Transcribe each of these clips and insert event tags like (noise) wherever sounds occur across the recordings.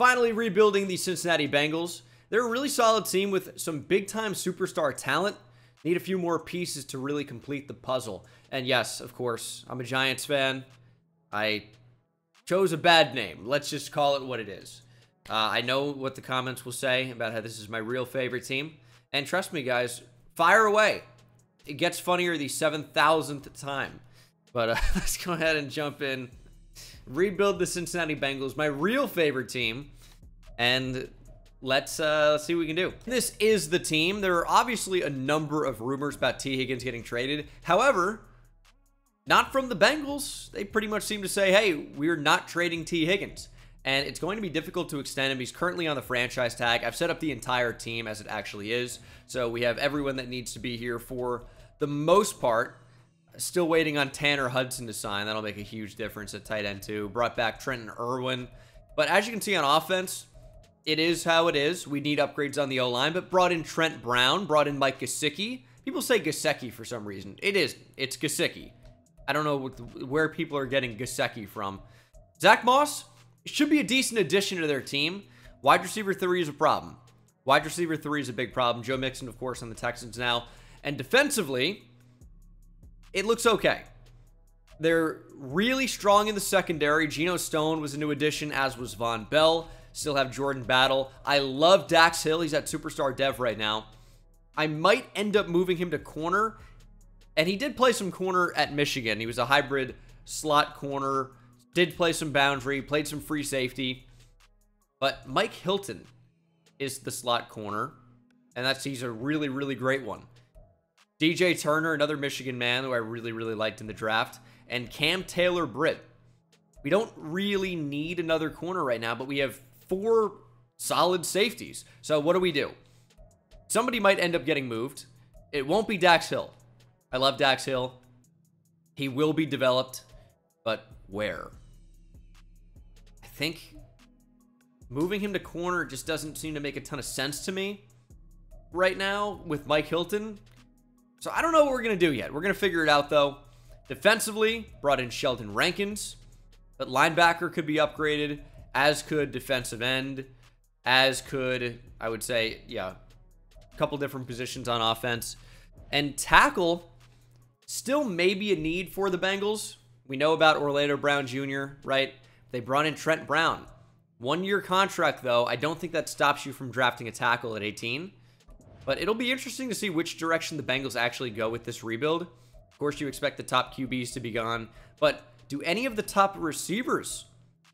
Finally, rebuilding the Cincinnati Bengals. They're a really solid team with some big time superstar talent. Need a few more pieces to really complete the puzzle. And yes, of course, I'm a Giants fan. I chose a bad name. Let's just call it what it is. Uh, I know what the comments will say about how this is my real favorite team. And trust me, guys, fire away. It gets funnier the 7,000th time. But uh, (laughs) let's go ahead and jump in. Rebuild the Cincinnati Bengals, my real favorite team. And let's uh, see what we can do. This is the team. There are obviously a number of rumors about Tee Higgins getting traded. However, not from the Bengals. They pretty much seem to say, hey, we're not trading Tee Higgins. And it's going to be difficult to extend him. He's currently on the franchise tag. I've set up the entire team as it actually is. So we have everyone that needs to be here for the most part. Still waiting on Tanner Hudson to sign. That'll make a huge difference at tight end, too. Brought back Trenton Irwin. But as you can see on offense, it is how it is. We need upgrades on the O-line, but brought in Trent Brown, brought in Mike Gesicki. People say Gesicki for some reason. It is. It's Gesicki. I don't know where people are getting Gesicki from. Zack Moss should be a decent addition to their team. Wide receiver three is a problem. Wide receiver three is a big problem. Joe Mixon, of course, on the Texans now. And defensively, it looks okay. They're really strong in the secondary. Geno Stone was a new addition, as was Vonn Bell. Still have Jordan Battle. I love Dax Hill. He's at superstar dev right now. I might end up moving him to corner. And he did play some corner at Michigan. He was a hybrid slot corner. Did play some boundary. Played some free safety. But Mike Hilton is the slot corner. And that's he's a really, really great one. DJ Turner, another Michigan man who I really, really liked in the draft. And Cam Taylor Britt. We don't really need another corner right now, but we have four solid safeties. So what do we do? Somebody might end up getting moved. It won't be Dax Hill. I love Dax Hill. He will be developed, but where? I think moving him to corner just doesn't seem to make a ton of sense to me right now with Mike Hilton. So I don't know what we're going to do yet. We're going to figure it out, though. Defensively, brought in Sheldon Rankins, but linebacker could be upgraded as could defensive end, as could, I would say, yeah, a couple different positions on offense. And tackle, still maybe a need for the Bengals. We know about Orlando Brown Jr., right? They brought in Trent Brown. One year contract, though. I don't think that stops you from drafting a tackle at 18. But it'll be interesting to see which direction the Bengals actually go with this rebuild. Of course, you expect the top QBs to be gone. But do any of the top receivers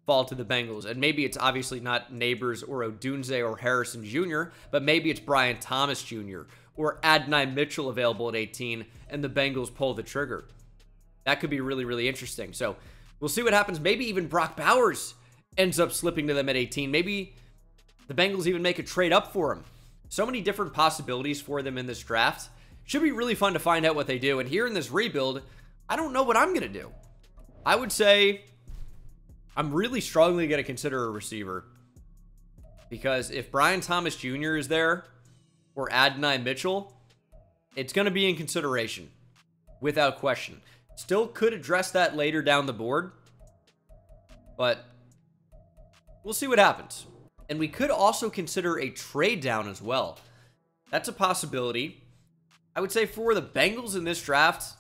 fall to the Bengals. And maybe it's obviously not Nabers or Odunze or Harrison Jr., but maybe it's Brian Thomas Jr. or Adonai Mitchell available at 18 and the Bengals pull the trigger. That could be really, really interesting. So we'll see what happens. Maybe even Brock Bowers ends up slipping to them at 18. Maybe the Bengals even make a trade up for him. So many different possibilities for them in this draft. Should be really fun to find out what they do. And here in this rebuild, I don't know what I'm going to do. I would say I'm really strongly going to consider a receiver. Because if Brian Thomas Jr. is there, or Adonai Mitchell, it's going to be in consideration. Without question. Still could address that later down the board. But we'll see what happens. And we could also consider a trade down as well. That's a possibility. I would say for the Bengals in this draft,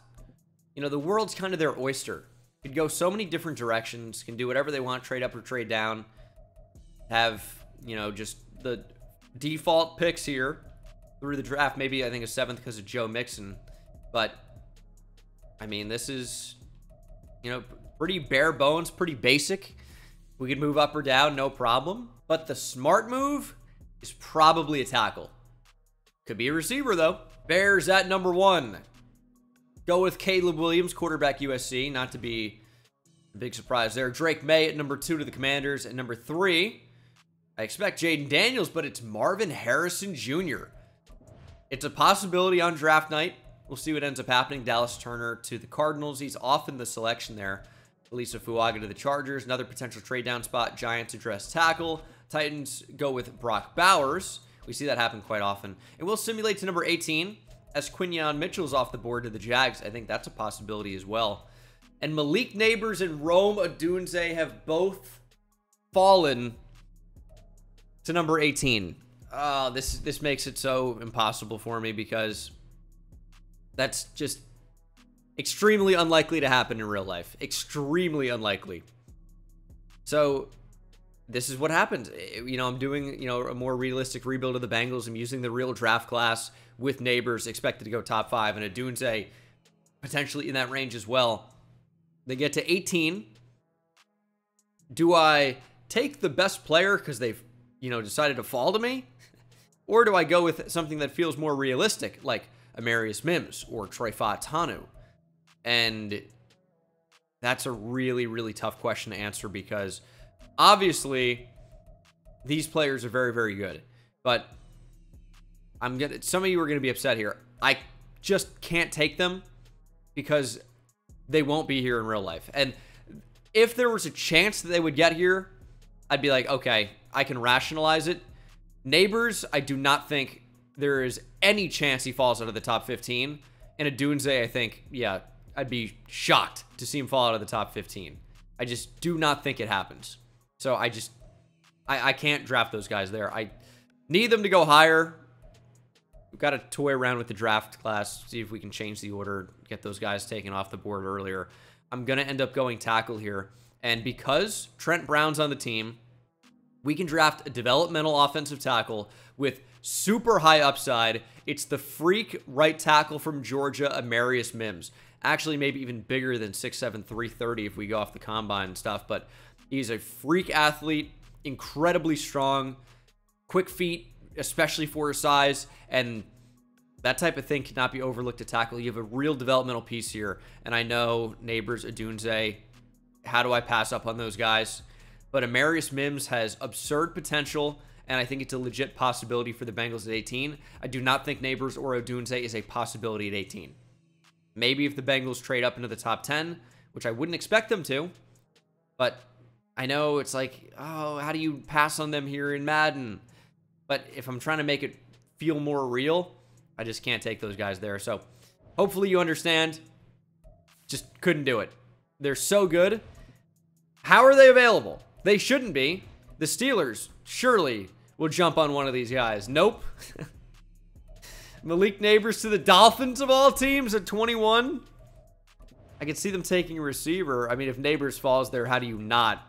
you know, the world's kind of their oyster. Could go so many different directions, can do whatever they want, trade up or trade down. Have, you know, just the default picks here through the draft. Maybe I think a seventh because of Joe Mixon. But, I mean, this is, you know, pretty bare bones, pretty basic. We could move up or down, no problem. But the smart move is probably a tackle. Could be a receiver, though. Bears at number one. Go with Caleb Williams, quarterback USC. Not to be a big surprise there. Drake Maye at number two to the Commanders. At number three, I expect Jayden Daniels, but it's Marvin Harrison Jr. It's a possibility on draft night. We'll see what ends up happening. Dallas Turner to the Cardinals. He's off in the selection there. Taliese Fuaga to the Chargers. Another potential trade down spot. Giants address tackle. Titans go with Brock Bowers. We see that happen quite often. And we'll simulate to number 18 as Quinyon Mitchell's off the board to the Jags, I think that's a possibility as well. And Malik Nabers and Rome Odunze have both fallen to number 18. Oh, this this makes it so impossible for me because that's just extremely unlikely to happen in real life. Extremely unlikely. So this is what happened. Eh, eh, you know, I'm doing, you know, a more realistic rebuild of the Bengals. I'm using the real draft class with Nabers expected to go top five and Odunze potentially in that range as well. They get to 18. Do I take the best player because they've, you know, decided to fall to me? (laughs) Or do I go with something that feels more realistic, like Amarius Mims or Troy Fautanu? And that's a really, really tough question to answer because obviously these players are very, very good. But I'm gonna some of you are gonna be upset here. I just can't take them because they won't be here in real life. And if there was a chance that they would get here, I'd be like, okay, I can rationalize it. Nabers, I do not think there is any chance he falls out of the top 15. And Odunze, I think, yeah, I'd be shocked to see him fall out of the top 15. I just do not think it happens. So I just, I, I can't draft those guys there. I need them to go higher. We've got to toy around with the draft class, see if we can change the order, get those guys taken off the board earlier. I'm going to end up going tackle here. And because Trent Brown's on the team, we can draft a developmental offensive tackle with super high upside. It's the freak right tackle from Georgia, Amarius Mims. Actually, maybe even bigger than 6'7", 330 if we go off the combine and stuff. But he's a freak athlete, incredibly strong, quick feet, especially for his size. And that type of thing cannot be overlooked to tackle. You have a real developmental piece here. And I know Nabers, Odunze, how do I pass up on those guys? But Amarius Mims has absurd potential, and I think it's a legit possibility for the Bengals at 18. I do not think Nabers or Odunze is a possibility at 18. Maybe if the Bengals trade up into the top 10, which I wouldn't expect them to, but I know it's like, oh, how do you pass on them here in Madden? But if I'm trying to make it feel more real, I just can't take those guys there. So hopefully you understand. Just couldn't do it. They're so good. How are they available? They shouldn't be. The Steelers surely will jump on one of these guys. Nope. (laughs) Malik Nabers to the Dolphins of all teams at 21. I could see them taking a receiver. I mean, if Nabers falls there, how do you not?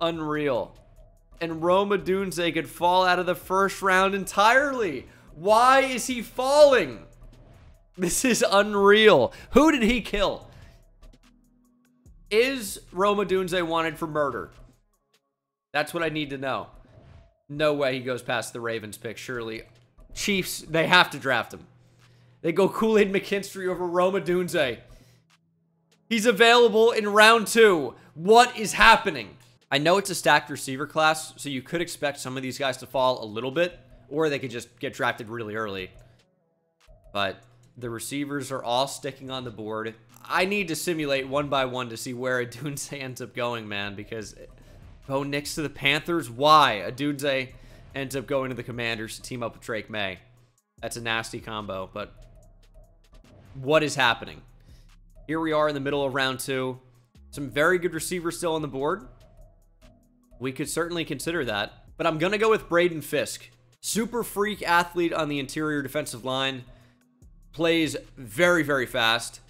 Unreal. And Roma Odunze could fall out of the first round entirely. Why is he falling? (laughs) This is unreal. Who did he kill? Is Roma Odunze wanted for murder? That's what I need to know. No way he goes past the Ravens pick, surely. Chiefs, they have to draft him. They go Kool-Aid McKinstry over Roma Odunze. He's available in round two. What is happening? I know it's a stacked receiver class, so you could expect some of these guys to fall a little bit, or they could just get drafted really early. But the receivers are all sticking on the board. I need to simulate one by one to see where Odunze (laughs) ends up going, man, because Bo Nix to the Panthers. Why? Odunze ends up going to the Commanders to team up with Drake Maye. That's a nasty combo, but what is happening? Here we are in the middle of round two. Some very good receivers still on the board. We could certainly consider that. But I'm going to go with Braden Fiske. Super freak athlete on the interior defensive line. Plays very, very fast.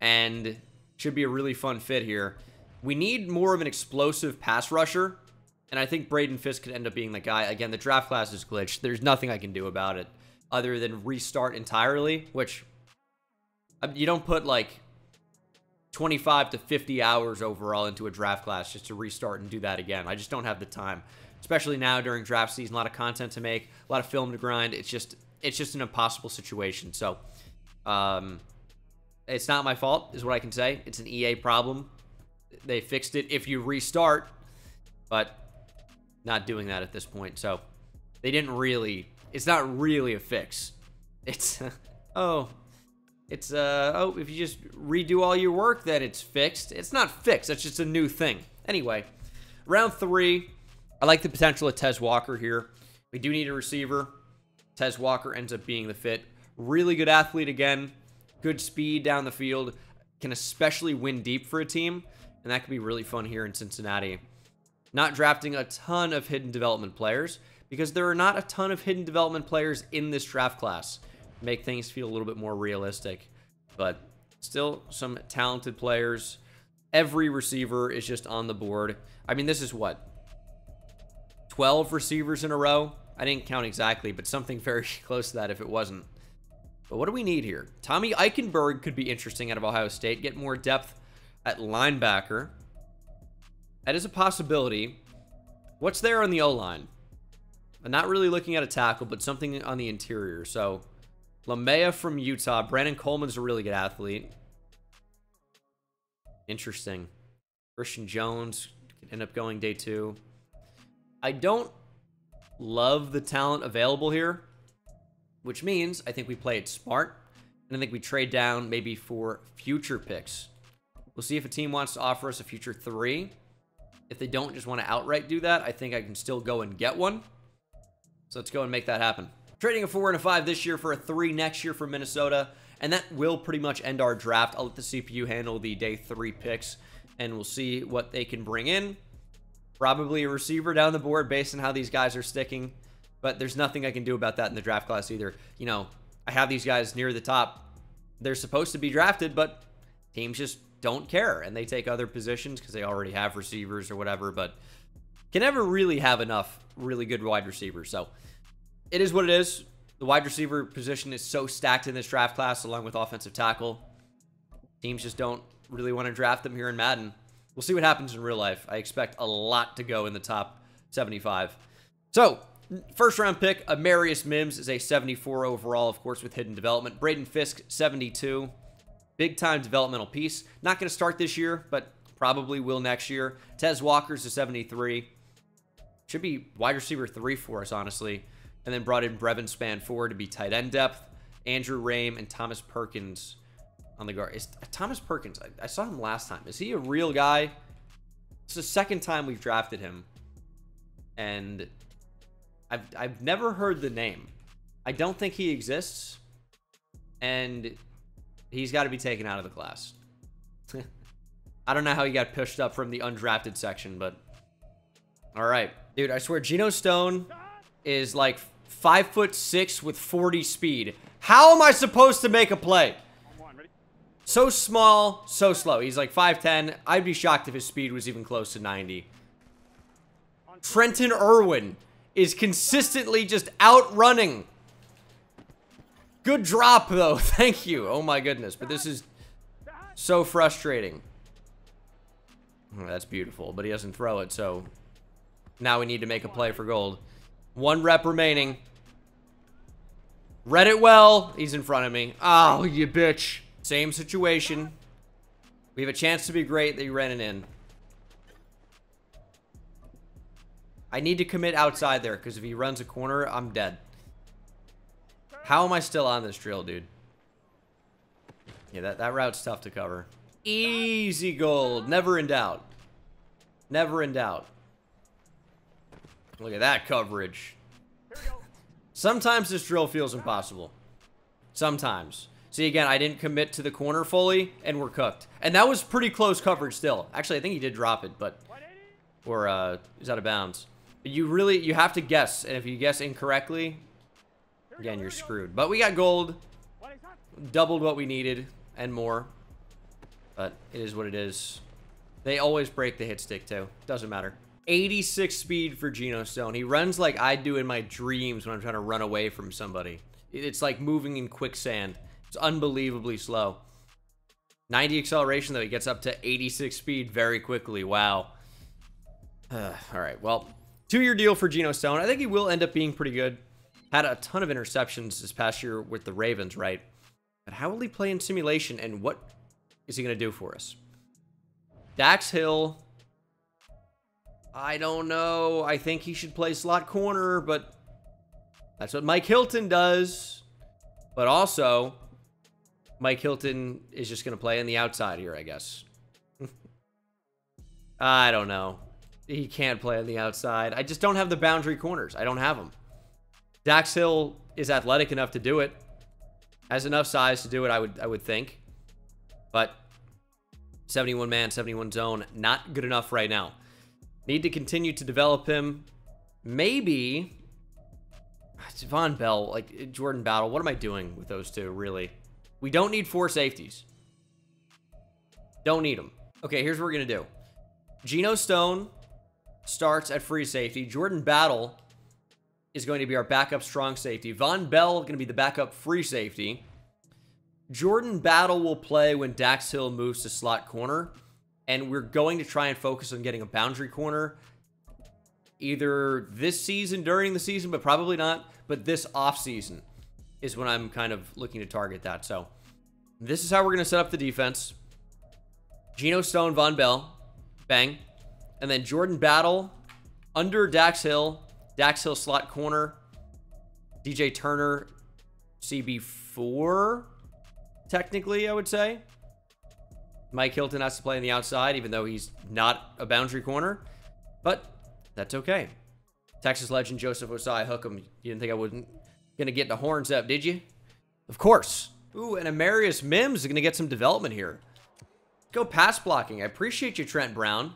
And should be a really fun fit here. We need more of an explosive pass rusher. And I think Braden Fiske could end up being the guy. Again, the draft class is glitched. There's nothing I can do about it other than restart entirely, which um, you don't put like 25 to 50 hours overall into a draft class just to restart and do that again. I just don't have the time, especially now during draft season. A lot of content to make, a lot of film to grind. It's just it's just an impossible situation. So, um, it's not my fault, is what I can say. It's an EA problem they fixed it if you restart, but not doing that at this point. So they didn't really, it's not really a fix. It's, (laughs) oh, it's, uh, oh, if you just redo all your work, then it's fixed. It's not fixed. That's just a new thing. Anyway, round three, I like the potential of Tez Walker here. We do need a receiver. Tez Walker ends up being the fit. Really good athlete again. Good speed down the field. Can especially win deep for a team. And that could be really fun here in Cincinnati. not drafting a ton of hidden development players because there are not a ton of hidden development players in this draft class. Make things feel a little bit more realistic. But still some talented players. Every receiver is just on the board. I mean, this is what? 12 receivers in a row? I didn't count exactly, but something (laughs) very close to that if it wasn't. But what do we need here? Tommy Eichenberg could be interesting out of Ohio State. Get more depth at linebacker. That is a possibility. What's there on the O-line? I'm not really looking at a tackle, but something on the interior. So, Laumea from Utah. Brandon Coleman's a really good athlete. Interesting. Christian Jones could end up going day two. I don't love the talent available here, which means I think we play it smart. And I think we trade down maybe for future picks. We'll see if a team wants to offer us a future three. If they don't just want to outright do that, I think I can still go and get one. So let's go and make that happen. Trading a four and a five this year for a three next year for Minnesota. And that will pretty much end our draft. I'll let the CPU handle the day three picks. And we'll see what they can bring in. Probably a receiver down the board based on how these guys are sticking. But there's nothing I can do about that in the draft class either. You know, I have these guys near the top. They're supposed to be drafted, but teams just don't care and they take other positions because they already have receivers or whatever, but can never really have enough really good wide receivers. So it is what it is. The wide receiver position is so stacked in this draft class along with offensive tackle. Teams just don't really want to draft them here in Madden. We'll see what happens in real life. I expect a lot to go in the top 75. So, first round pick, Amarius Mims is a 74 overall, of course, with hidden development. Braden Fiske, 72. Big time developmental piece. Not going to start this year, but probably will next year. Tez Walker's a 73. Should be wide receiver three for us, honestly. And then brought in Brevin Spann-Ford to be tight end depth. Andrew Raym and Thomas Perkins on the guard. Is Thomas Perkins, I, I saw him last time. Is he a real guy? It's the second time we've drafted him. And I've, I've never heard the name. I don't think he exists. And He's got to be taken out of the class. (laughs) I don't know how he got pushed up from the undrafted section, but all right, dude. I swear, Geno Stone is like five foot six with 40 speed. How am I supposed to make a play? So small, so slow. He's like 5'10". I'd be shocked if his speed was even close to 90. Trenton Irwin is consistently just outrunning Good drop, though. (laughs) Thank you. Oh, my goodness. But this is so frustrating. That's beautiful, but he doesn't throw it, so now we need to make a play for gold. One rep remaining. Read it well. He's in front of me. Ah, oh, you bitch. Same situation. We have a chance to be great. That They ran it in. I need to commit outside there, because if he runs a corner, I'm dead. How am I still on this drill, dude? Yeah, that, that route's tough to cover. Easy gold. Never in doubt. Never in doubt. Look at that coverage. Sometimes this drill feels impossible. Sometimes. See, again, I didn't commit to the corner fully, and we're cooked. And that was pretty close coverage still. Actually, I think he did drop it, but... Or, uh, he's out of bounds. You really, you have to guess, and if you guess incorrectly, Again, you're screwed. But we got gold. Doubled what we needed and more. But it is what it is. They always break the hit stick, too. Doesn't matter. 86 speed for Geno Stone. He runs like I do in my dreams when I'm trying to run away from somebody. It's like moving in quicksand. It's unbelievably slow. 90 acceleration, though. He gets up to 86 speed very quickly. Wow. Uh, (sighs) all right, well, two-year deal for Geno Stone. I think he will end up being pretty good. Had a ton of interceptions this past year with the Ravens, right? But how will he play in simulation, and what is he going to do for us? Dax Hill, I don't know. I think he should play slot corner, but that's what Mike Hilton does. But also, Mike Hilton is just going to play on the outside here, I guess. (laughs) I don't know. He can't play on the outside. I just don't have the boundary corners. I don't have them. Dax Hill is athletic enough to do it. Has enough size to do it, I would I would think. But 71 man, 71 zone, not good enough right now. Need to continue to develop him. Maybe ah, Vonn Bell, like eh, Jordan Battle. What am I doing with those two, really? We don't need four safeties. Don't need them. Okay, here's what we're going to do. Geno Stone starts at free safety. Jordan Battle is going to be our backup strong safety. Vonn Bell going to be the backup free safety. Jordan Battle will play when Dax Hill moves to slot corner. And we're going to try and focus on getting a boundary corner either this season during the season, but probably not. But this off season is when I'm kind of looking to target that. So this is how we're going to set up the defense. Geno Stone, Vonn Bell, bang. And then Jordan Battle under Dax Hill, Dax Hill slot corner, DJ Turner, CB4, technically, I would say. Mike Hilton has to play on the outside, even though he's not a boundary corner. But that's okay. Texas legend Joseph Ossai Hookem. You didn't think I wasn't going to get the horns up, did you? Of course. Ooh, and Amarius Mims is going to get some development here. Go pass blocking. I appreciate you, Trent Brown.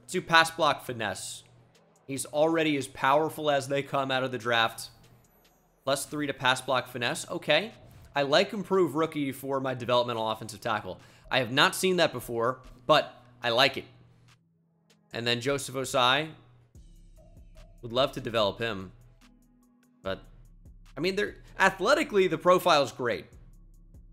Let's do pass block finesse. He's already as powerful as they come out of the draft. Plus three to pass block finesse. Okay. I like improved rookie for my developmental offensive tackle. I have not seen that before, but I like it. And then Joseph Ossai. Would love to develop him. But, I mean, they're athletically, the profile is great.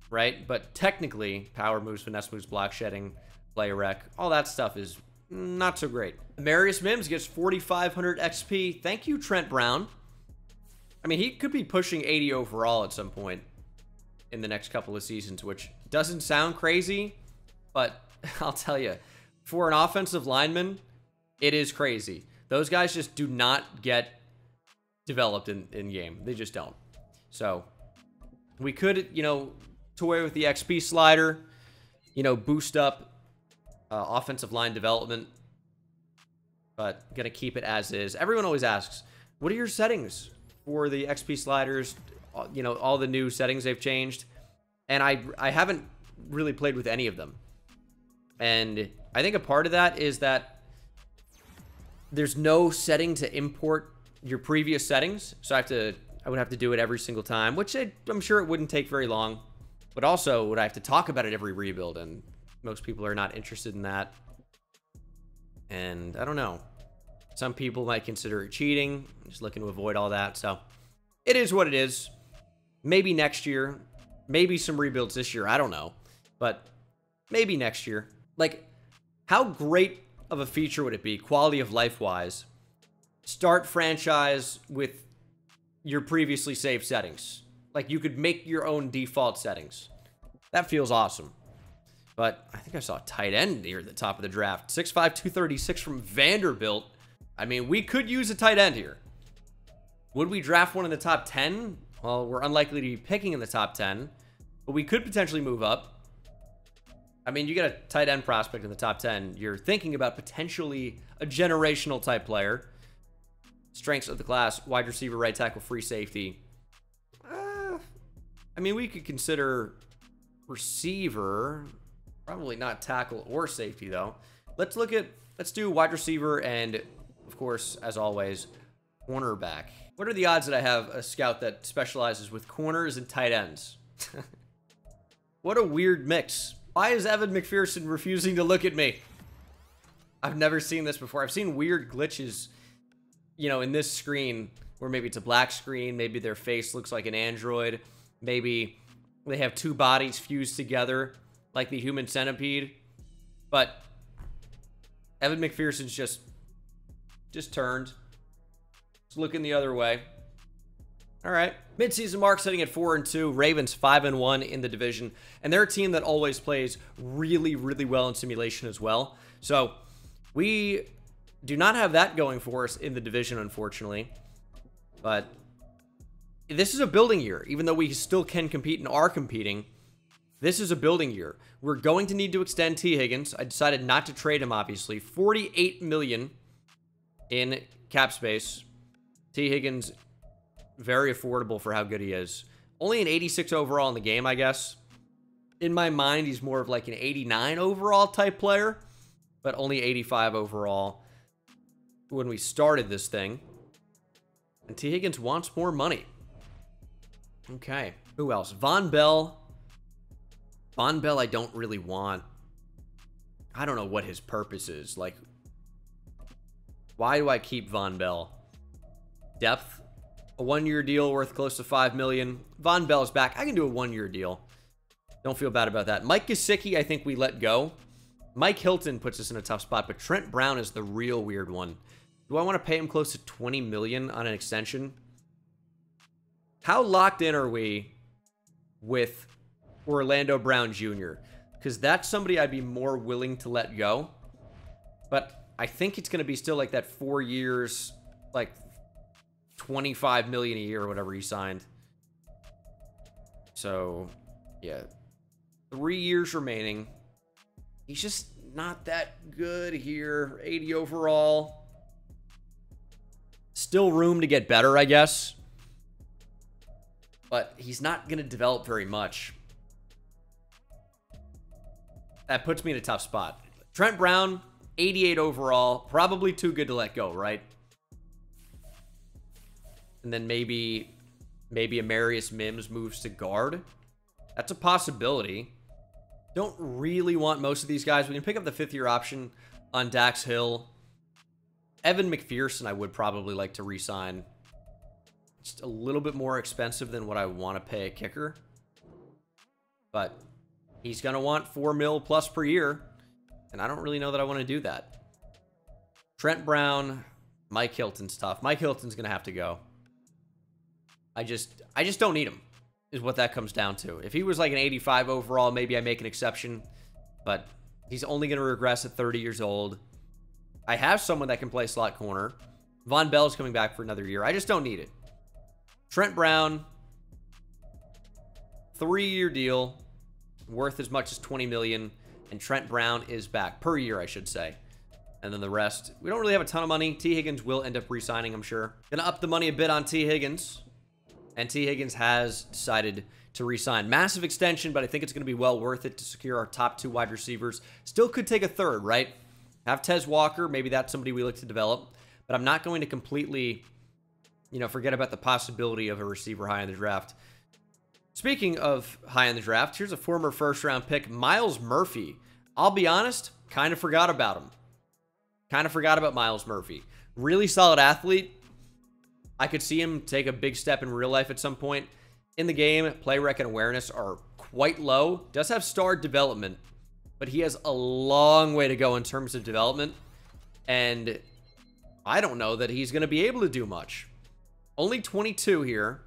Right? But technically, power moves, finesse moves, block shedding, play rec, all that stuff is not so great. Marius Mims gets 4,500 XP. Thank you, Trent Brown. I mean, he could be pushing 80 overall at some point in the next couple of seasons, which doesn't sound crazy, but (laughs) I'll tell you, for an offensive lineman, it is crazy. Those guys just do not get developed in, in game. They just don't. So we could, you know, toy with the XP slider, you know, boost up uh, offensive line development, but gonna keep it as is. Everyone always asks, what are your settings for the XP sliders? Uh, you know, all the new settings they've changed. And I, I haven't really played with any of them. And I think a part of that is that there's no setting to import your previous settings. So I have to, I would have to do it every single time, which I, I'm sure it wouldn't take very long. But also would I have to talk about it every rebuild and most people are not interested in that. And I don't know. Some people might consider it cheating. I'm just looking to avoid all that. So it is what it is. Maybe next year. Maybe some rebuilds this year. I don't know. But maybe next year. Like, how great of a feature would it be, quality of life wise? Start franchise with your previously saved settings. Like, you could make your own default settings. That feels awesome. But I think I saw a tight end near the top of the draft. 6'5", 236 from Vanderbilt. I mean, we could use a tight end here. Would we draft one in the top 10? Well, we're unlikely to be picking in the top 10. But we could potentially move up. I mean, you get a tight end prospect in the top 10. You're thinking about potentially a generational type player. Strengths of the class, wide receiver, right tackle, free safety. Uh, I mean, we could consider receiver. Probably not tackle or safety, though. Let's look at, let's do wide receiver and, of course, as always, cornerback. What are the odds that I have a scout that specializes with corners and tight ends? (laughs) what a weird mix. Why is Evan McPherson refusing to look at me? I've never seen this before. I've seen weird glitches, you know, in this screen where maybe it's a black screen, maybe their face looks like an android, maybe they have two bodies fused together like the human centipede. But Evan McPherson's just just turned. Just looking the other way. All right. Midseason mark sitting at 4 and 2. Ravens 5 and 1 in the division. And they're a team that always plays really, really well in simulation as well. So we do not have that going for us in the division, unfortunately. But this is a building year, even though we still can compete and are competing. This is a building year. We're going to need to extend Tee Higgins. I decided not to trade him, obviously. 48 million in cap space. Tee Higgins very affordable for how good he is. Only an 86 overall in the game, I guess. In my mind, he's more of like an 89 overall type player, but only 85 overall. when we started this thing. And Tee Higgins wants more money. Okay. Who else? Vonn Bell. Vonn Bell, I don't really want. I don't know what his purpose is. Like, why do I keep Vonn Bell? Depth. A one-year deal worth close to $5 million. Vonn Bell's back. I can do a one-year deal. Don't feel bad about that. Mike Gesicki, I think we let go. Mike Hilton puts us in a tough spot, but Trent Brown is the real weird one. Do I want to pay him close to 20 million on an extension? How locked in are we with Orlando Brown Jr.? Because that's somebody I'd be more willing to let go. But I think it's going to be still like that four years, like 25 million a year or whatever he signed. So, yeah. Three years remaining. He's just not that good here. 80 overall. Still room to get better, I guess. But he's not going to develop very much. That puts me in a tough spot. Trent Brown, 88 overall. Probably too good to let go, right? And then maybe maybe Amarius Mims moves to guard. That's a possibility. Don't really want most of these guys. We can pick up the fifth year option on Dax Hill. Evan McPherson, I would probably like to re-sign. Just a little bit more expensive than what I want to pay a kicker. But he's going to want 4 mil plus per year. And I don't really know that I want to do that. Trent Brown, Mike Hilton's tough. Mike Hilton's going to have to go. I just I just don't need him is what that comes down to. If he was like an 85 overall, maybe I make an exception, but he's only going to regress at 30 years old. I have someone that can play slot corner. Vonn Bell's coming back for another year. I just don't need it. Trent Brown, three-year deal, worth as much as 20 million, and Trent Brown is back per year, I should say. And then the rest, we don't really have a ton of money. Tee Higgins will end up re-signing, I'm sure. Gonna up the money a bit on Tee Higgins. And Tee Higgins has decided to resign. Massive extension, but I think it's going to be well worth it to secure our top two wide receivers. Still could take a third, right? Have Tez Walker. Maybe that's somebody we look to develop. But I'm not going to completely, you know, forget about the possibility of a receiver high in the draft. Speaking of high in the draft, here's a former first round pick, Miles Murphy. I'll be honest, kind of forgot about him. Kind of forgot about Miles Murphy. Really solid athlete. I could see him take a big step in real life at some point. In the game, play rec and awareness are quite low. Does have star development, but he has a long way to go in terms of development. And I don't know that he's going to be able to do much. Only 22 here.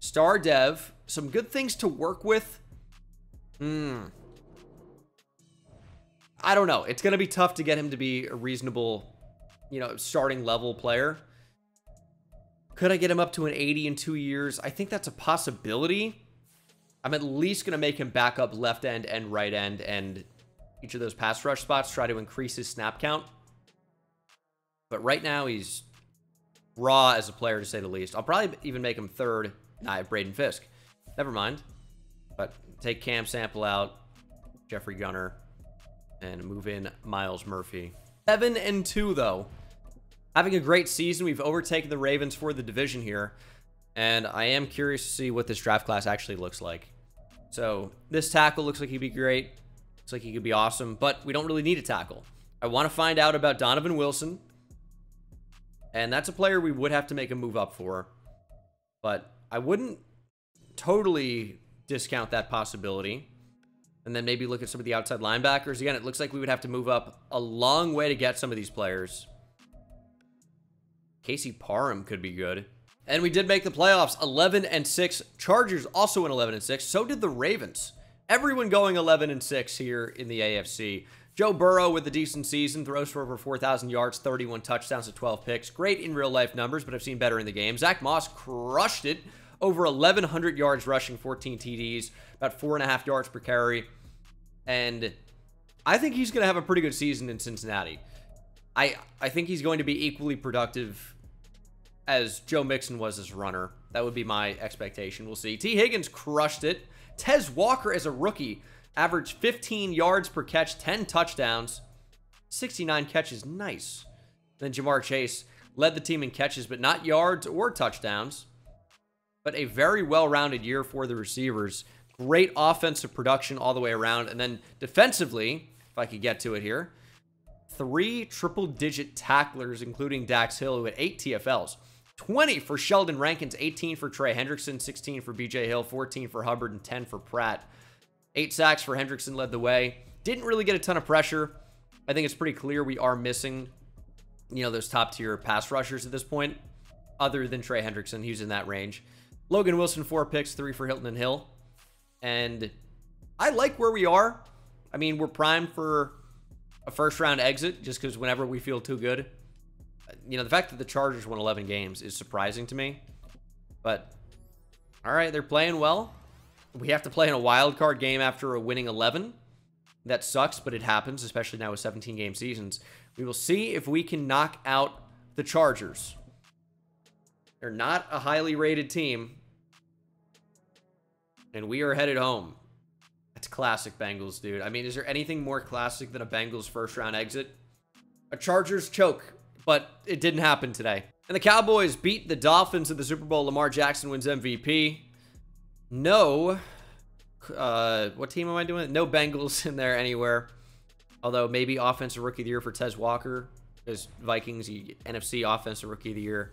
Star dev. Some good things to work with. Hmm. I don't know. It's going to be tough to get him to be a reasonable, you know, starting level player. Could I get him up to an 80 in two years? I think that's a possibility. I'm at least going to make him back up left end and right end and each of those pass rush spots, try to increase his snap count. But right now, he's raw as a player, to say the least. I'll probably even make him third. Nah, I have Braden Fiske. Never mind. But take Cam Sample out, Jeffrey Gunter, and move in Miles Murphy. Seven and two, though having a great season. We've overtaken the Ravens for the division here. And I am curious to see what this draft class actually looks like. So this tackle looks like he'd be great. Looks like he could be awesome, but we don't really need a tackle. I want to find out about Donovan Wilson. And that's a player we would have to make a move up for. But I wouldn't totally discount that possibility. And then maybe look at some of the outside linebackers. Again, it looks like we would have to move up a long way to get some of these players. Casey Parham could be good. And we did make the playoffs 11 and 6. Chargers also went 11 and 6. So did the Ravens. Everyone going 11 and 6 here in the AFC. Joe Burrow with a decent season, throws for over 4,000 yards, 31 touchdowns to 12 picks. Great in real life numbers, but I've seen better in the game. Zack Moss crushed it. Over 1,100 yards rushing, 14 TDs, about four and a half yards per carry. And I think he's going to have a pretty good season in Cincinnati. I I think he's going to be equally productive as Joe Mixon was as runner. That would be my expectation. We'll see. Tee Higgins crushed it. Tez Walker as a rookie averaged 15 yards per catch, 10 touchdowns, 69 catches. Nice. Then Ja'Marr Chase led the team in catches, but not yards or touchdowns. But a very well-rounded year for the receivers. Great offensive production all the way around. And then defensively, if I could get to it here, three triple-digit tacklers, including Dax Hill, who had eight TFLs. 20 for Sheldon Rankins, 18 for Trey Hendrickson, 16 for BJ Hill, 14 for Hubbard, and 10 for Pratt. Eight sacks for Hendrickson led the way. Didn't really get a ton of pressure. I think it's pretty clear we are missing, you know, those top tier pass rushers at this point, other than Trey Hendrickson. He's in that range. Logan Wilson, four picks, three for Hilton and Hill. And I like where we are. I mean, we're primed for a first round exit just because whenever we feel too good, you know, the fact that the Chargers won 11 games is surprising to me. But, all right, they're playing well. We have to play in a wild card game after a winning 11. That sucks, but it happens, especially now with 17 game seasons. We will see if we can knock out the Chargers. They're not a highly rated team. And we are headed home. Classic Bengals, dude. I mean, is there anything more classic than a Bengals first round exit? A Chargers choke, but it didn't happen today. And the Cowboys beat the Dolphins in the Super Bowl. Lamar Jackson wins MVP. No. Uh, what team am I doing? No Bengals in there anywhere. Although maybe Offensive Rookie of the Year for Tez Walker. Because Vikings, NFC Offensive Rookie of the Year.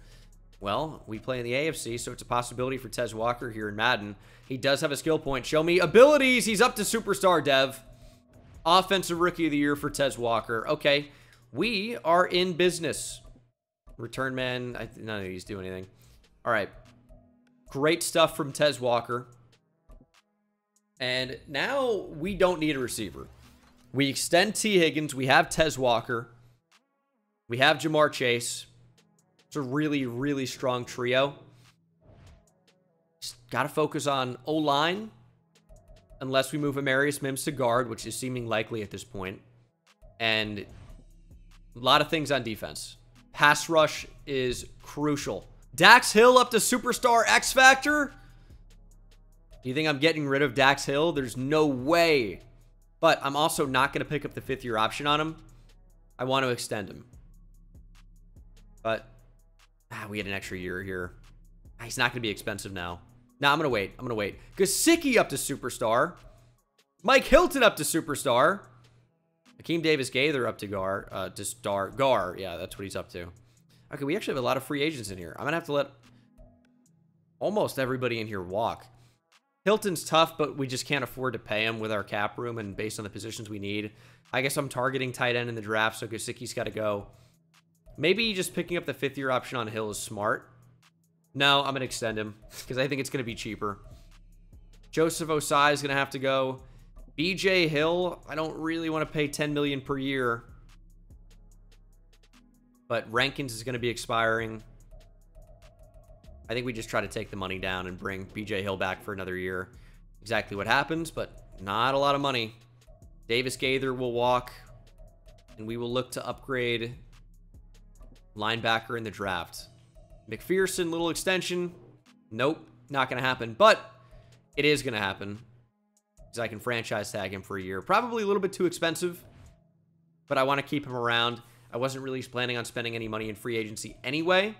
Well, we play in the AFC, so it's a possibility for Tez Walker here in Madden. He does have a skill point. Show me abilities. He's up to Superstar Dev. Offensive Rookie of the Year for Tez Walker. Okay, we are in business. Return man. I, none of these do anything. All right. Great stuff from Tez Walker. And now we don't need a receiver. We extend Tee Higgins. We have Tez Walker. We have Ja'Marr Chase. It's a really, really strong trio. Got to focus on O-line. Unless we move Amarius Mims to guard, which is seeming likely at this point. And a lot of things on defense. Pass rush is crucial. Dax Hill up to Superstar X Factor? Do you think I'm getting rid of Dax Hill? There's no way. But I'm also not going to pick up the fifth year option on him. I want to extend him. But ah, we had an extra year here. Ah, he's not going to be expensive now. Now I'm going to wait. I'm going to wait. Gesicki up to Superstar. Mike Hilton up to Superstar. Akeem Davis Gaither up to Gar. Uh, to Star. Gar. Yeah, that's what he's up to. Okay, we actually have a lot of free agents in here. I'm going to have to let almost everybody in here walk. Hilton's tough, but we just can't afford to pay him with our cap room and based on the positions we need. I guess I'm targeting tight end in the draft, so Gesicki's got to go. Maybe just picking up the fifth year option on Hill is smart. No, I'm going to extend him because I think it's going to be cheaper. Joseph Ossai is going to have to go. BJ Hill, I don't really want to pay 10 million per year. But Rankins is going to be expiring. I think we just try to take the money down and bring BJ Hill back for another year. Exactly what happens, but not a lot of money. Davis Gaither will walk, and we will look to upgrade linebacker in the draft. McPherson, little extension. Nope, not going to happen, but it is going to happen because I can franchise tag him for a year. Probably a little bit too expensive, but I want to keep him around. I wasn't really planning on spending any money in free agency anyway,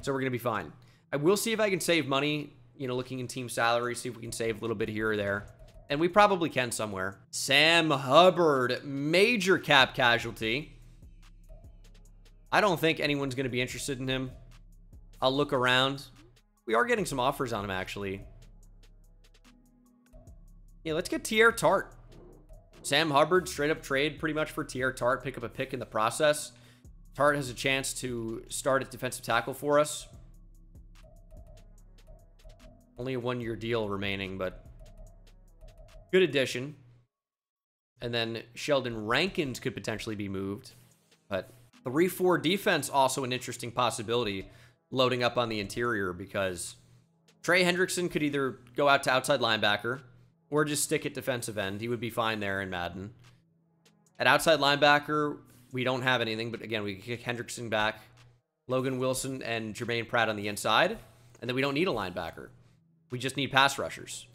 so we're going to be fine. I will see if I can save money, you know, looking in team salary, see if we can save a little bit here or there. And we probably can somewhere. Sam Hubbard, major cap casualty. I don't think anyone's going to be interested in him. I'll look around. We are getting some offers on him, actually. Yeah, let's get Teair Tart. Sam Hubbard, straight up trade pretty much for Teair Tart. Pick up a pick in the process. Tart has a chance to start at defensive tackle for us. Only a one-year deal remaining, but good addition. And then Sheldon Rankins could potentially be moved. But 3-4 defense also an interesting possibility loading up on the interior because Trey Hendrickson could either go out to outside linebacker or just stick at defensive end. He would be fine there in Madden. At outside linebacker, we don't have anything, but again, we kick Hendrickson back, Logan Wilson and Germaine Pratt on the inside, and then we don't need a linebacker. We just need pass rushers.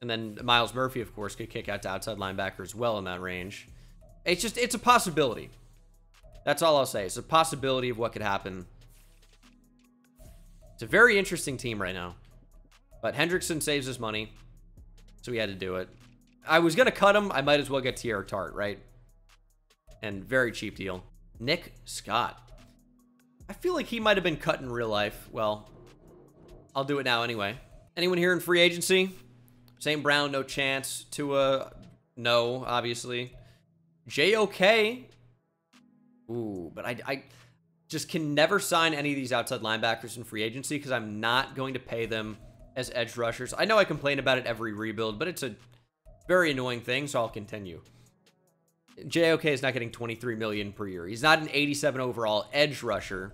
And then Miles Murphy, of course, could kick out to outside linebacker as well in that range. It's just, it's a possibility. That's all I'll say. It's a possibility of what could happen. It's a very interesting team right now. But Hendrickson saves his money. So we had to do it. I was going to cut him. I might as well get Teair Tart, right? And very cheap deal. Nick Scott. I feel like he might have been cut in real life. Well, I'll do it now anyway. Anyone here in free agency? St. Brown, no chance. Tua, no, obviously. JOK. Ooh, but I, I just can never sign any of these outside linebackers in free agency because I'm not going to pay them as edge rushers. I know I complain about it every rebuild, but it's a very annoying thing, so I'll continue. JOK is not getting 23 million per year. He's not an 87 overall edge rusher.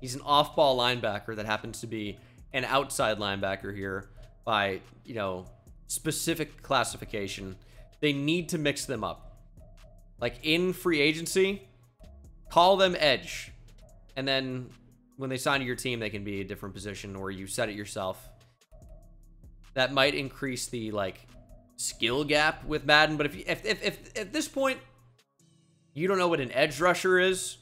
He's an off-ball linebacker that happens to be an outside linebacker here by, you know, specific classification. They need to mix them up. Like in free agency, call them edge. And then when they sign to your team, they can be a different position or you set it yourself. That might increase the like skill gap with Madden, but if if, if, if at this point you don't know what an edge rusher is,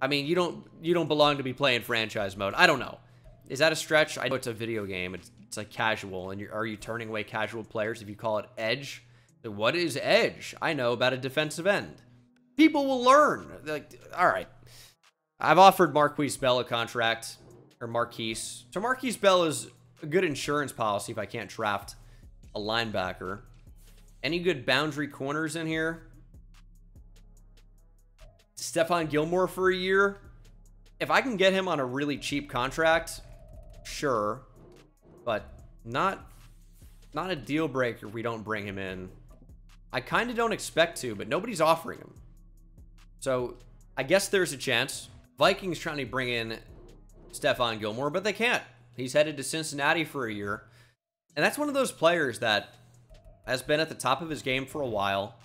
I mean, you don't you don't belong to be playing franchise mode. I don't know. Is that a stretch? I know it's a video game. It's, it's like casual. And are you turning away casual players if you call it edge? What is edge? I know about a defensive end. People will learn. Like, all right. I've offered Marquise Bell a contract, or Marquise. So Marquise Bell is a good insurance policy if I can't draft a linebacker. Any good boundary corners in here? Stephon Gilmore for a year. If I can get him on a really cheap contract, sure. But not not a deal breaker if we don't bring him in. I kind of don't expect to, but nobody's offering him. So I guess there's a chance. Vikings trying to bring in Stephon Gilmore, but they can't. He's headed to Cincinnati for a year. And that's one of those players that has been at the top of his game for a while.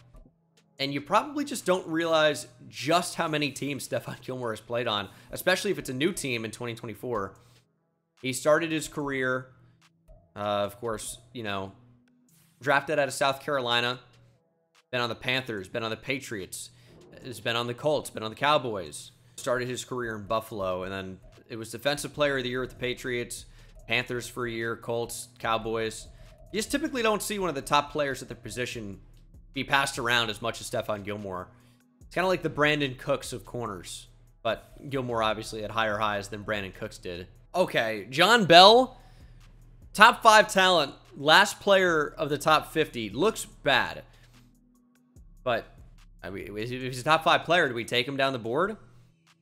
And you probably just don't realize just how many teams (laughs) Stephon Gilmore has played on, especially if it's a new team in 2024. He started his career, uh, of course, you know, drafted out of South Carolina, been on the Panthers, been on the Patriots, has been on the Colts, been on the Cowboys. Started his career in Buffalo, and then it was Defensive Player of the Year with the Patriots, Panthers for a year, Colts, Cowboys. You just typically don't see one of the top players at the position be passed around as much as Stephon Gilmore. It's kind of like the Brandin Cooks of corners, but Gilmore obviously had higher highs than Brandin Cooks did. Okay, John Bell, top five talent, last player of the top 50, looks bad. But I mean, if he's a top five player, do we take him down the board?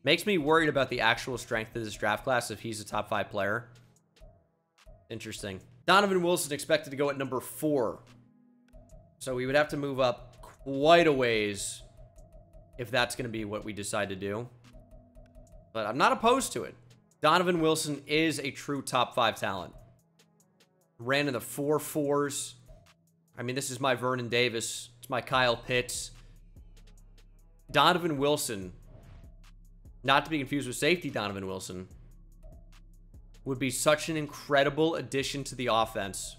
Makes me worried about the actual strength of this draft class if he's a top five player. Interesting. Donovan Wilson expected to go at number four so we would have to move up quite a ways if that's going to be what we decide to do. But I'm not opposed to it. Donovan Wilson is a true top five talent. Ran in the four fours. I mean, this is my Vernon Davis. It's my Kyle Pitts. Donovan Wilson, not to be confused with safety Donovan Wilson, would be such an incredible addition to the offense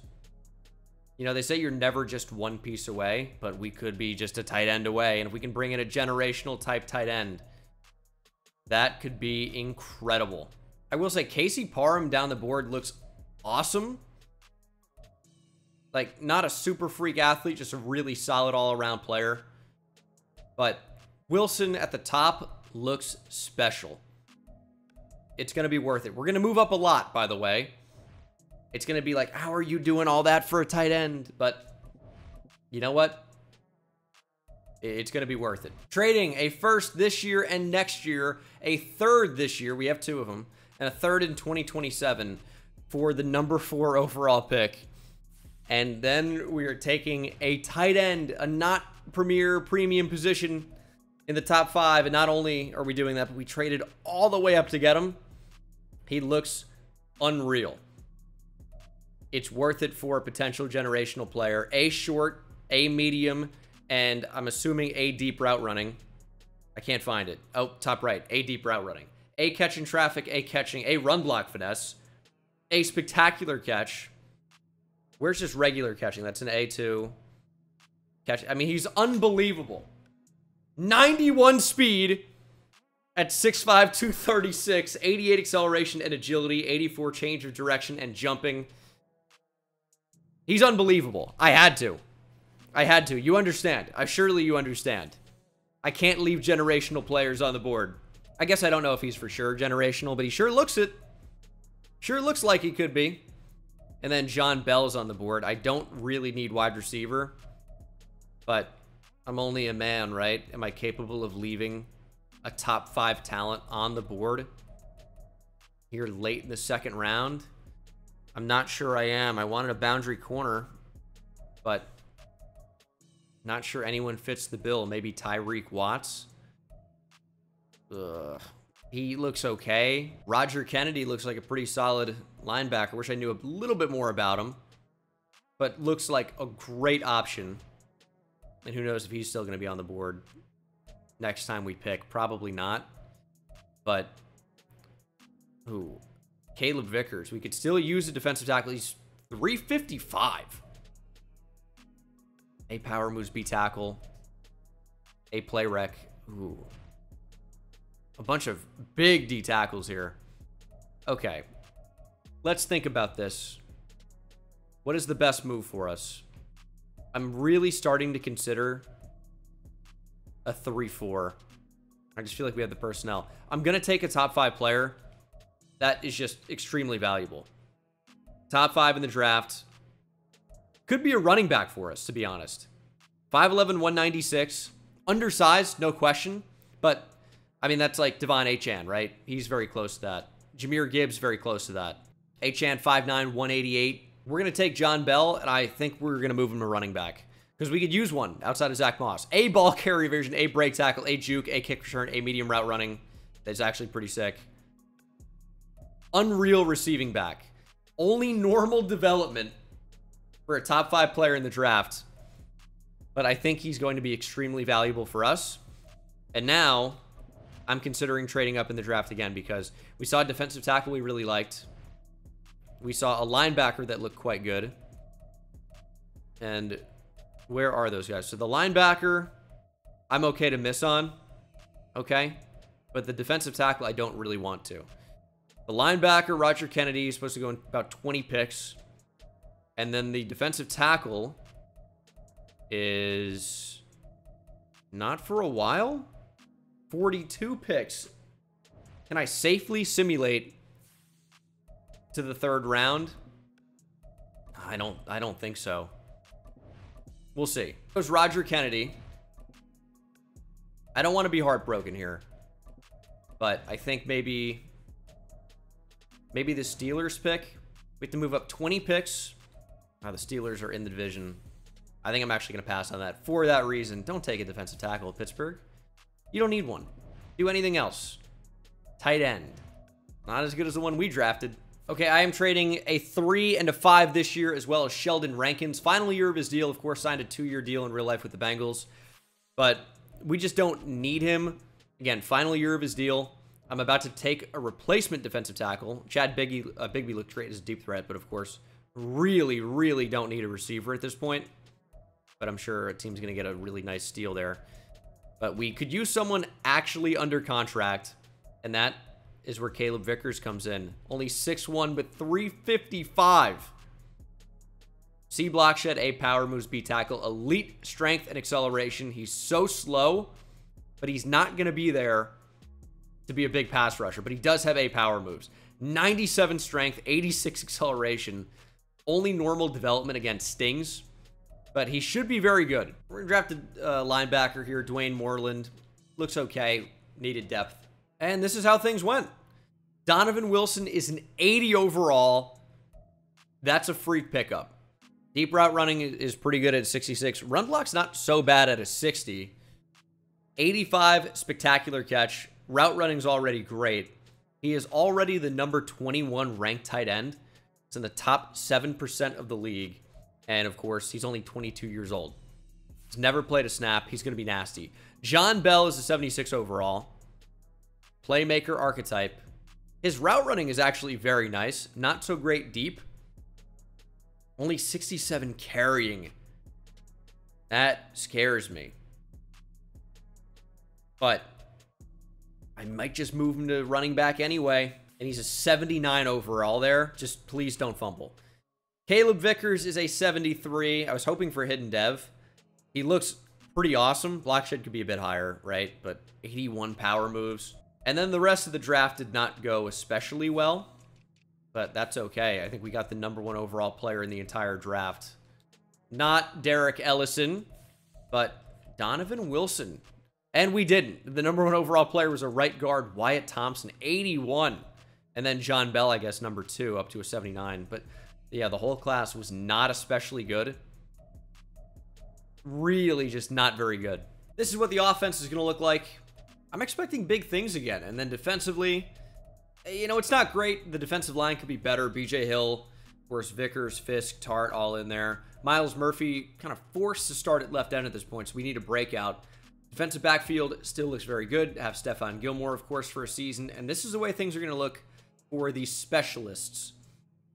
you know, they say you're never just one piece away, but we could be just a tight end away. And if we can bring in a generational type tight end, that could be incredible. I will say Casey Parham down the board looks awesome. Like, not a super freak athlete, just a really solid all-around player. But Wilson at the top looks special. It's going to be worth it. We're going to move up a lot, by the way. It's going to be like, how are you doing all that for a tight end? But you know what? It's going to be worth it. Trading a first this year and next year, a third this year, we have two of them, and a third in 2027 for the number four overall pick. And then we are taking a tight end, a not premier premium position in the top five. And not only are we doing that, but we traded all the way up to get him. He looks unreal it's worth it for a potential generational player. A short, A medium, and I'm assuming A deep route running. I can't find it. Oh, top right. A deep route running. A catching traffic, A catching, A run block finesse, A spectacular catch. Where's just regular catching? That's an A2. Catch. I mean, he's unbelievable. 91 speed at 6'5", 236, 88 acceleration and agility, 84 change of direction and jumping. He's unbelievable. I had to. I had to. You understand. I surely you understand. I can't leave generational players on the board. I guess I don't know if he's for sure generational, but he sure looks it. Sure looks like he could be. And then John Bell's on the board. I don't really need wide receiver, but I'm only a man, right? Am I capable of leaving a top five talent on the board here late in the second round? I'm not sure I am. I wanted a boundary corner, but not sure anyone fits the bill. Maybe Tyreek Watts. Ugh. He looks okay. Roger Kennedy looks like a pretty solid linebacker. Wish I knew a little bit more about him. But looks like a great option. And who knows if he's still going to be on the board next time we pick. Probably not. But, ooh, Caleb Vickers. We could still use a defensive tackle. He's 355. A power moves B tackle. A play rec. Ooh. A bunch of big D tackles here. Okay. Let's think about this. What is the best move for us? I'm really starting to consider a 3-4. I just feel like we have the personnel. I'm going to take a top five player. That is just extremely valuable. Top five in the draft. Could be a running back for us, to be honest. 5'11", 196. Undersized, no question. But, I mean, that's like De'Von Achane, right? He's very close to that. Jahmyr Gibbs, very close to that. Achane, 5'9", 188. We're going to take John Bell, and I think we're going to move him to running back. Because we could use one outside of Zack Moss. A ball (laughs) carry version, a break tackle, a juke, a kick return, a medium route running. That's actually pretty sick. Unreal receiving back. Only normal development for a top five player in the draft. But I think he's going to be extremely valuable for us. And now I'm considering trading up in the draft again because we saw a defensive tackle we really liked. We saw a linebacker that looked quite good. And where are those guys? So the linebacker, I'm okay to miss on. Okay. But the defensive tackle, I don't really want to. The linebacker, Roger Kennedy, is supposed to go in about 20 picks. And then the defensive tackle is not for a while. 42 picks. Can I safely simulate to the third round? I don't I don't think so. We'll see. Was Roger Kennedy. I don't want to be heartbroken here. But I think maybe maybe the Steelers pick. We have to move up 20 picks. Oh, the Steelers are in the division. I think I'm actually going to pass on that. For that reason, don't take a defensive tackle at Pittsburgh. You don't need one. Do anything else. Tight end. Not as good as the one we drafted. Okay, I am trading a three and a five this year, as well as Sheldon Rankins. Final year of his deal, of course, signed a two-year deal in real life with the Bengals. But we just don't need him. Again, final year of his deal. I'm about to take a replacement defensive tackle. Chad Biggie, uh, Bigby looked great as a deep threat, but of course, really, really don't need a receiver at this point. But I'm sure a team's going to get a really nice steal there. But we could use someone actually under contract, and that is where Caleb Vickers comes in. Only 6'1", but 355. C block shed, A power moves, B tackle, elite strength and acceleration. He's so slow, but he's not going to be there to be a big pass rusher, but he does have A power moves. 97 strength, 86 acceleration. Only normal development against stings, but he should be very good. We're going to draft a uh, linebacker here, Dwayne Moreland. Looks okay, needed depth. And this is how things went. Donovan Wilson is an 80 overall. That's a freak pickup. Deep route running is pretty good at 66. Run block's not so bad at a 60. 85 spectacular catch. Route running's already great. He is already the number 21 ranked tight end. It's in the top 7% of the league. And of course, he's only 22 years old. He's never played a snap. He's going to be nasty. John Bell is a 76 overall. Playmaker archetype. His route running is actually very nice. Not so great deep. Only 67 carrying. That scares me. But I might just move him to running back anyway. And he's a 79 overall there. Just please don't fumble. Caleb Vickers is a 73. I was hoping for hidden dev. He looks pretty awesome. Blockshed could be a bit higher, right? But 81 power moves. And then the rest of the draft did not go especially well. But that's okay. I think we got the number one overall player in the entire draft. Not Derek Ellison, but Donovan Wilson. And we didn't. The number one overall player was a right guard, Wyatt Thompson, 81. And then John Bell, I guess, number two, up to a 79. But yeah, the whole class was not especially good. Really just not very good. This is what the offense is going to look like. I'm expecting big things again. And then defensively, eh, you know, it's not great. The defensive line could be better. BJ Hill, of course, Vickers, Fiske, Tart, all in there. Myles Murphy kind of forced to start at left end at this point, so we need a breakout. Defensive backfield still looks very good. Have Stephon Gilmore, of course, for a season. And this is the way things are going to look for the specialists.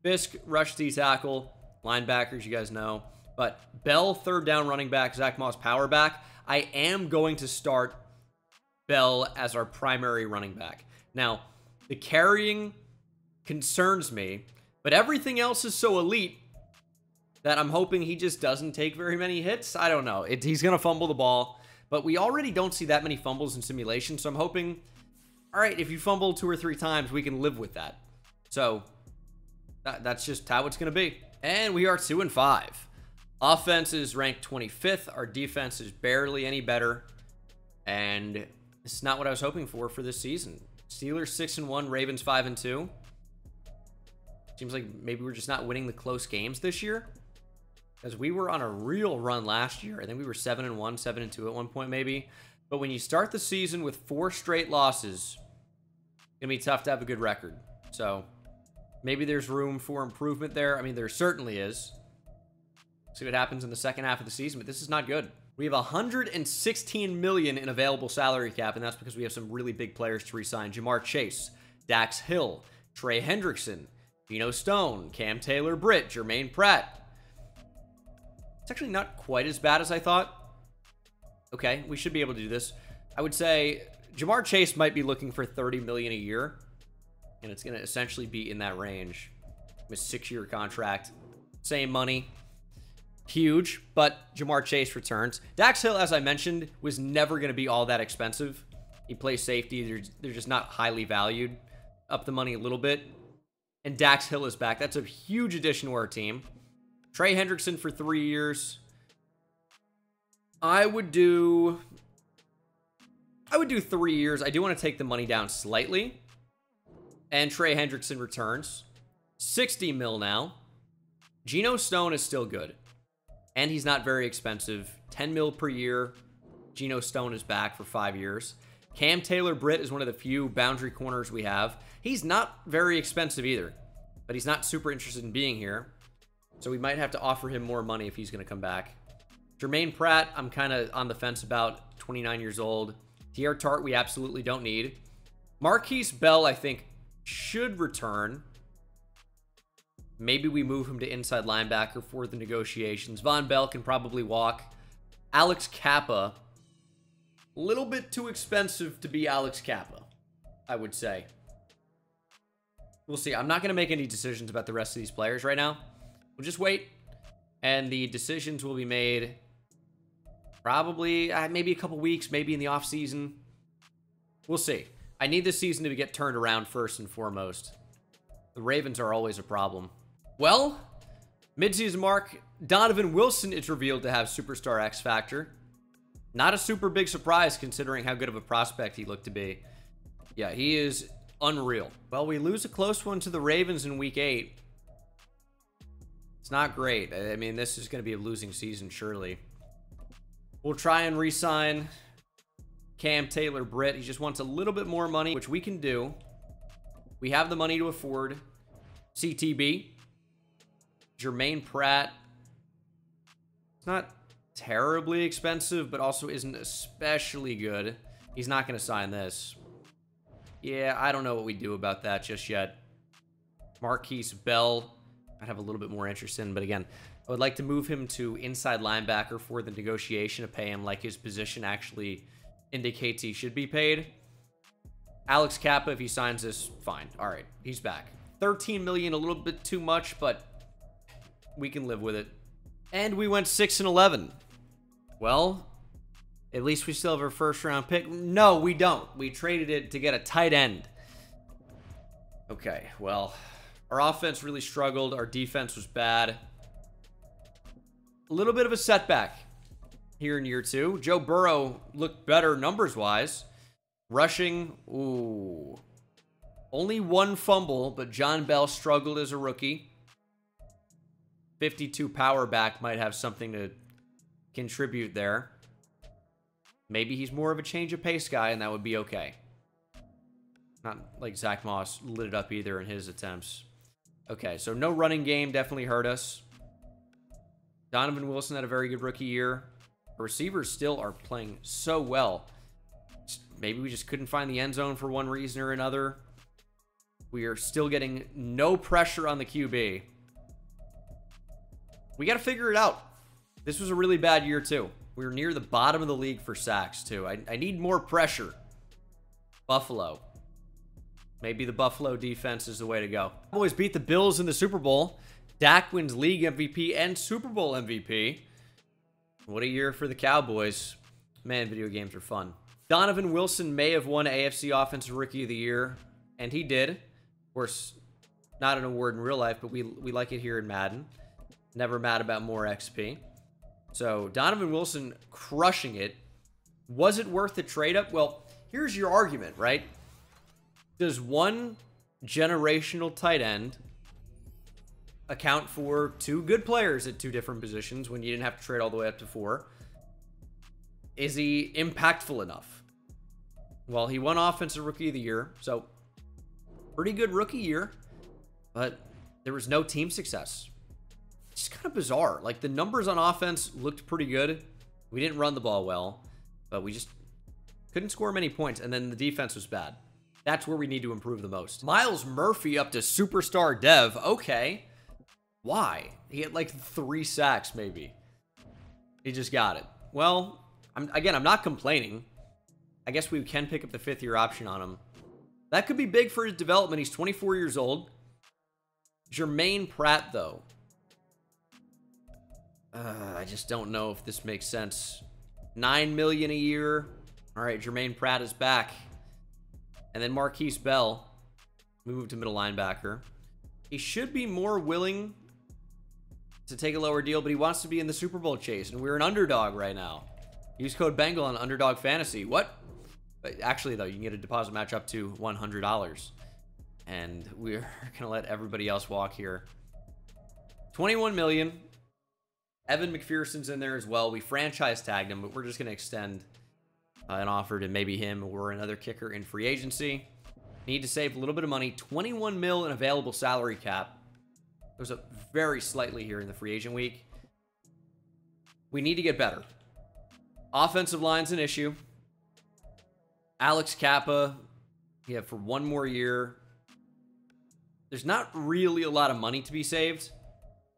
Fiske, rush D tackle, linebackers, you guys know. But Bell, third down running back, Zack Moss, power back. I am going to start Bell as our primary running back. Now, the carrying concerns me, but everything else is so elite that I'm hoping he just doesn't take very many hits. I don't know. It, he's going to fumble the ball, but we already don't see that many fumbles in simulation, so I'm hoping, all right, if you fumble two or three times, we can live with that. So that, that's just how it's going to be. And we are 2 and 5. Offense is ranked 25th. Our defense is barely any better. And it's not what I was hoping for for this season. Steelers 6 and 1, Ravens 5 and 2. Seems like maybe we're just not winning the close games this year. Because we were on a real run last year. I think we were 7 and 1, 7 and 2 at one point maybe. But when you start the season with four straight losses, it's going to be tough to have a good record. So maybe there's room for improvement there. I mean, there certainly is. See what happens in the second half of the season, but this is not good. We have 116 million in available salary cap, and that's because we have some really big players to resign. Ja'Marr Chase, Dax Hill, Trey Hendrickson, Geno Stone, Cam Taylor Britt, Germaine Pratt. It's actually not quite as bad as I thought. Okay, we should be able to do this. I would say Ja'Marr Chase might be looking for 30 million a year, and it's going to essentially be in that range. With six-year contract, same money, huge, but Ja'Marr Chase returns. Dax Hill, as I mentioned, was never going to be all that expensive. He plays safety. They're, they're just not highly valued. Up the money a little bit. And Dax Hill is back. That's a huge addition to our team. Trey Hendrickson for three years. I would do... I would do three years. I do want to take the money down slightly. And Trey Hendrickson returns. 60 mil now. Geno Stone is still good and he's not very expensive. 10 mil per year. Geno Stone is back for five years. Cam Taylor Britt is one of the few boundary corners we have. He's not very expensive either, but he's not super interested in being here. So we might have to offer him more money if he's going to come back. Germaine Pratt, I'm kind of on the fence about, 29 years old. Teair Tart, we absolutely don't need. Marquise Bell, I think, should return. Maybe we move him to inside linebacker for the negotiations. Vonn Bell can probably walk. Alex Cappa, a little bit too expensive to be Alex Cappa, I would say. We'll see. I'm not going to make any decisions about the rest of these players right now. We'll just wait, and the decisions will be made probably uh, maybe a couple weeks, maybe in the off season. We'll see. I need this season to get turned around first and foremost. The Ravens are always a problem. Well, midseason mark, Donovan Wilson is revealed to have Superstar X Factor. Not a super big surprise considering how good of a prospect he looked to be. Yeah, he is unreal. Well, we lose a close one to the Ravens in week eight. It's not great. I mean, this is going to be a losing season, surely. We'll try and re-sign Cam Taylor Britt. He just wants a little bit more money, which we can do. We have the money to afford CTB. Germaine Pratt. It's not terribly expensive, but also isn't especially good. He's not going to sign this. Yeah, I don't know what we do about that just yet. Marquise Bell, I'd have a little bit more interest in, but again, I would like to move him to inside linebacker for the negotiation to pay him like his position actually indicates he should be paid. Alex Cappa, if he signs this, fine. All right, he's back. 13 million, a little bit too much, but we can live with it. And we went 6 and 11. Well, at least we still have our first round pick. No, we don't. We traded it to get a tight end. Okay, well, our offense really struggled. Our defense was bad. A little bit of a setback here in year two. Joe Burrow looked better numbers-wise. Rushing, ooh. Only one fumble, but John Bell struggled as a rookie. 52 power back might have something to contribute there. Maybe he's more of a change of pace guy, and that would be okay. Not like Zack Moss lit it up either in his attempts. Okay, so no running game definitely hurt us. Donovan Wilson had a very good rookie year. Receivers still are playing so well. Maybe we just couldn't find the end zone for one reason or another. We are still getting no pressure on the QB. We got to figure it out. This was a really bad year, too. We were near the bottom of the league for sacks, too. I, I need more pressure. Buffalo. Maybe the Buffalo defense is the way to go. Always beat the Bills in the Super Bowl. Dak wins league MVP and Super Bowl MVP. What a year for the Cowboys. Man, video games are fun. Donovan Wilson may have won AFC Offensive Rookie of the Year, and he did. Of course, not an award in real life, but we, we like it here in Madden. Never mad about more XP. So, Donovan Wilson crushing it. Was it worth the trade up? Well, here's your argument, right? Does one generational tight end account for two good players at two different positions when you didn't have to trade all the way up to four? Is he impactful enough? Well, he won Offensive Rookie of the Year, so pretty good rookie year, but there was no team success. It's kind of bizarre. Like, the numbers on offense looked pretty good. We didn't run the ball well, but we just couldn't score many points, and then the defense was bad. That's where we need to improve the most. Myles Murphy up to superstar dev. Okay. Why? He had like three sacks, maybe. He just got it. Well, I'm, again, I'm not complaining. I guess we can pick up the fifth year option on him. That could be big for his development. He's 24 years old. Germaine Pratt, though. Uh, I just don't know if this makes sense. Nine million a year. All right, Germaine Pratt is back. And then Marquise Bell. We moved to middle linebacker. He should be more willing to take a lower deal, but he wants to be in the Super Bowl chase, and we're an underdog right now. Use code Bengal on Underdog Fantasy. What? Actually, though, you can get a deposit match up to $100. And we're (laughs) going to let everybody else walk here. 21 million. Evan McPherson's in there as well. We franchise tagged him, but we're just going to extend uh, an offer to maybe him or another kicker in free agency. Need to save a little bit of money. 21 mil in available salary cap. Goes up very slightly here in the free agent week. We need to get better. Offensive line's an issue. Alex Cappa, yeah, for one more year. There's not really a lot of money to be saved